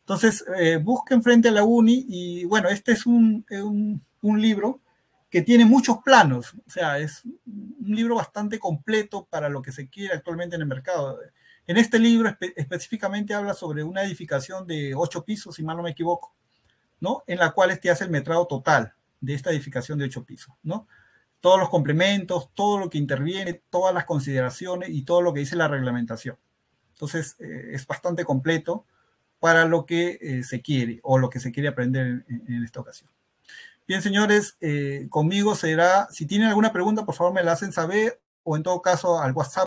Entonces, eh, busquen frente a la uni y bueno, este es un, un, un, libro que tiene muchos planos, o sea, es un libro bastante completo para lo que se quiere actualmente en el mercado. En este libro espe específicamente habla sobre una edificación de ocho pisos, si mal no me equivoco, ¿no? En la cual te hace el metrado total de esta edificación de ocho pisos, ¿no? Todos los complementos, todo lo que interviene, todas las consideraciones y todo lo que dice la reglamentación. Entonces, eh, es bastante completo para lo que eh, se quiere o lo que se quiere aprender en, en esta ocasión. Bien, señores, eh, conmigo será, si tienen alguna pregunta, por favor me la hacen saber o en todo caso al WhatsApp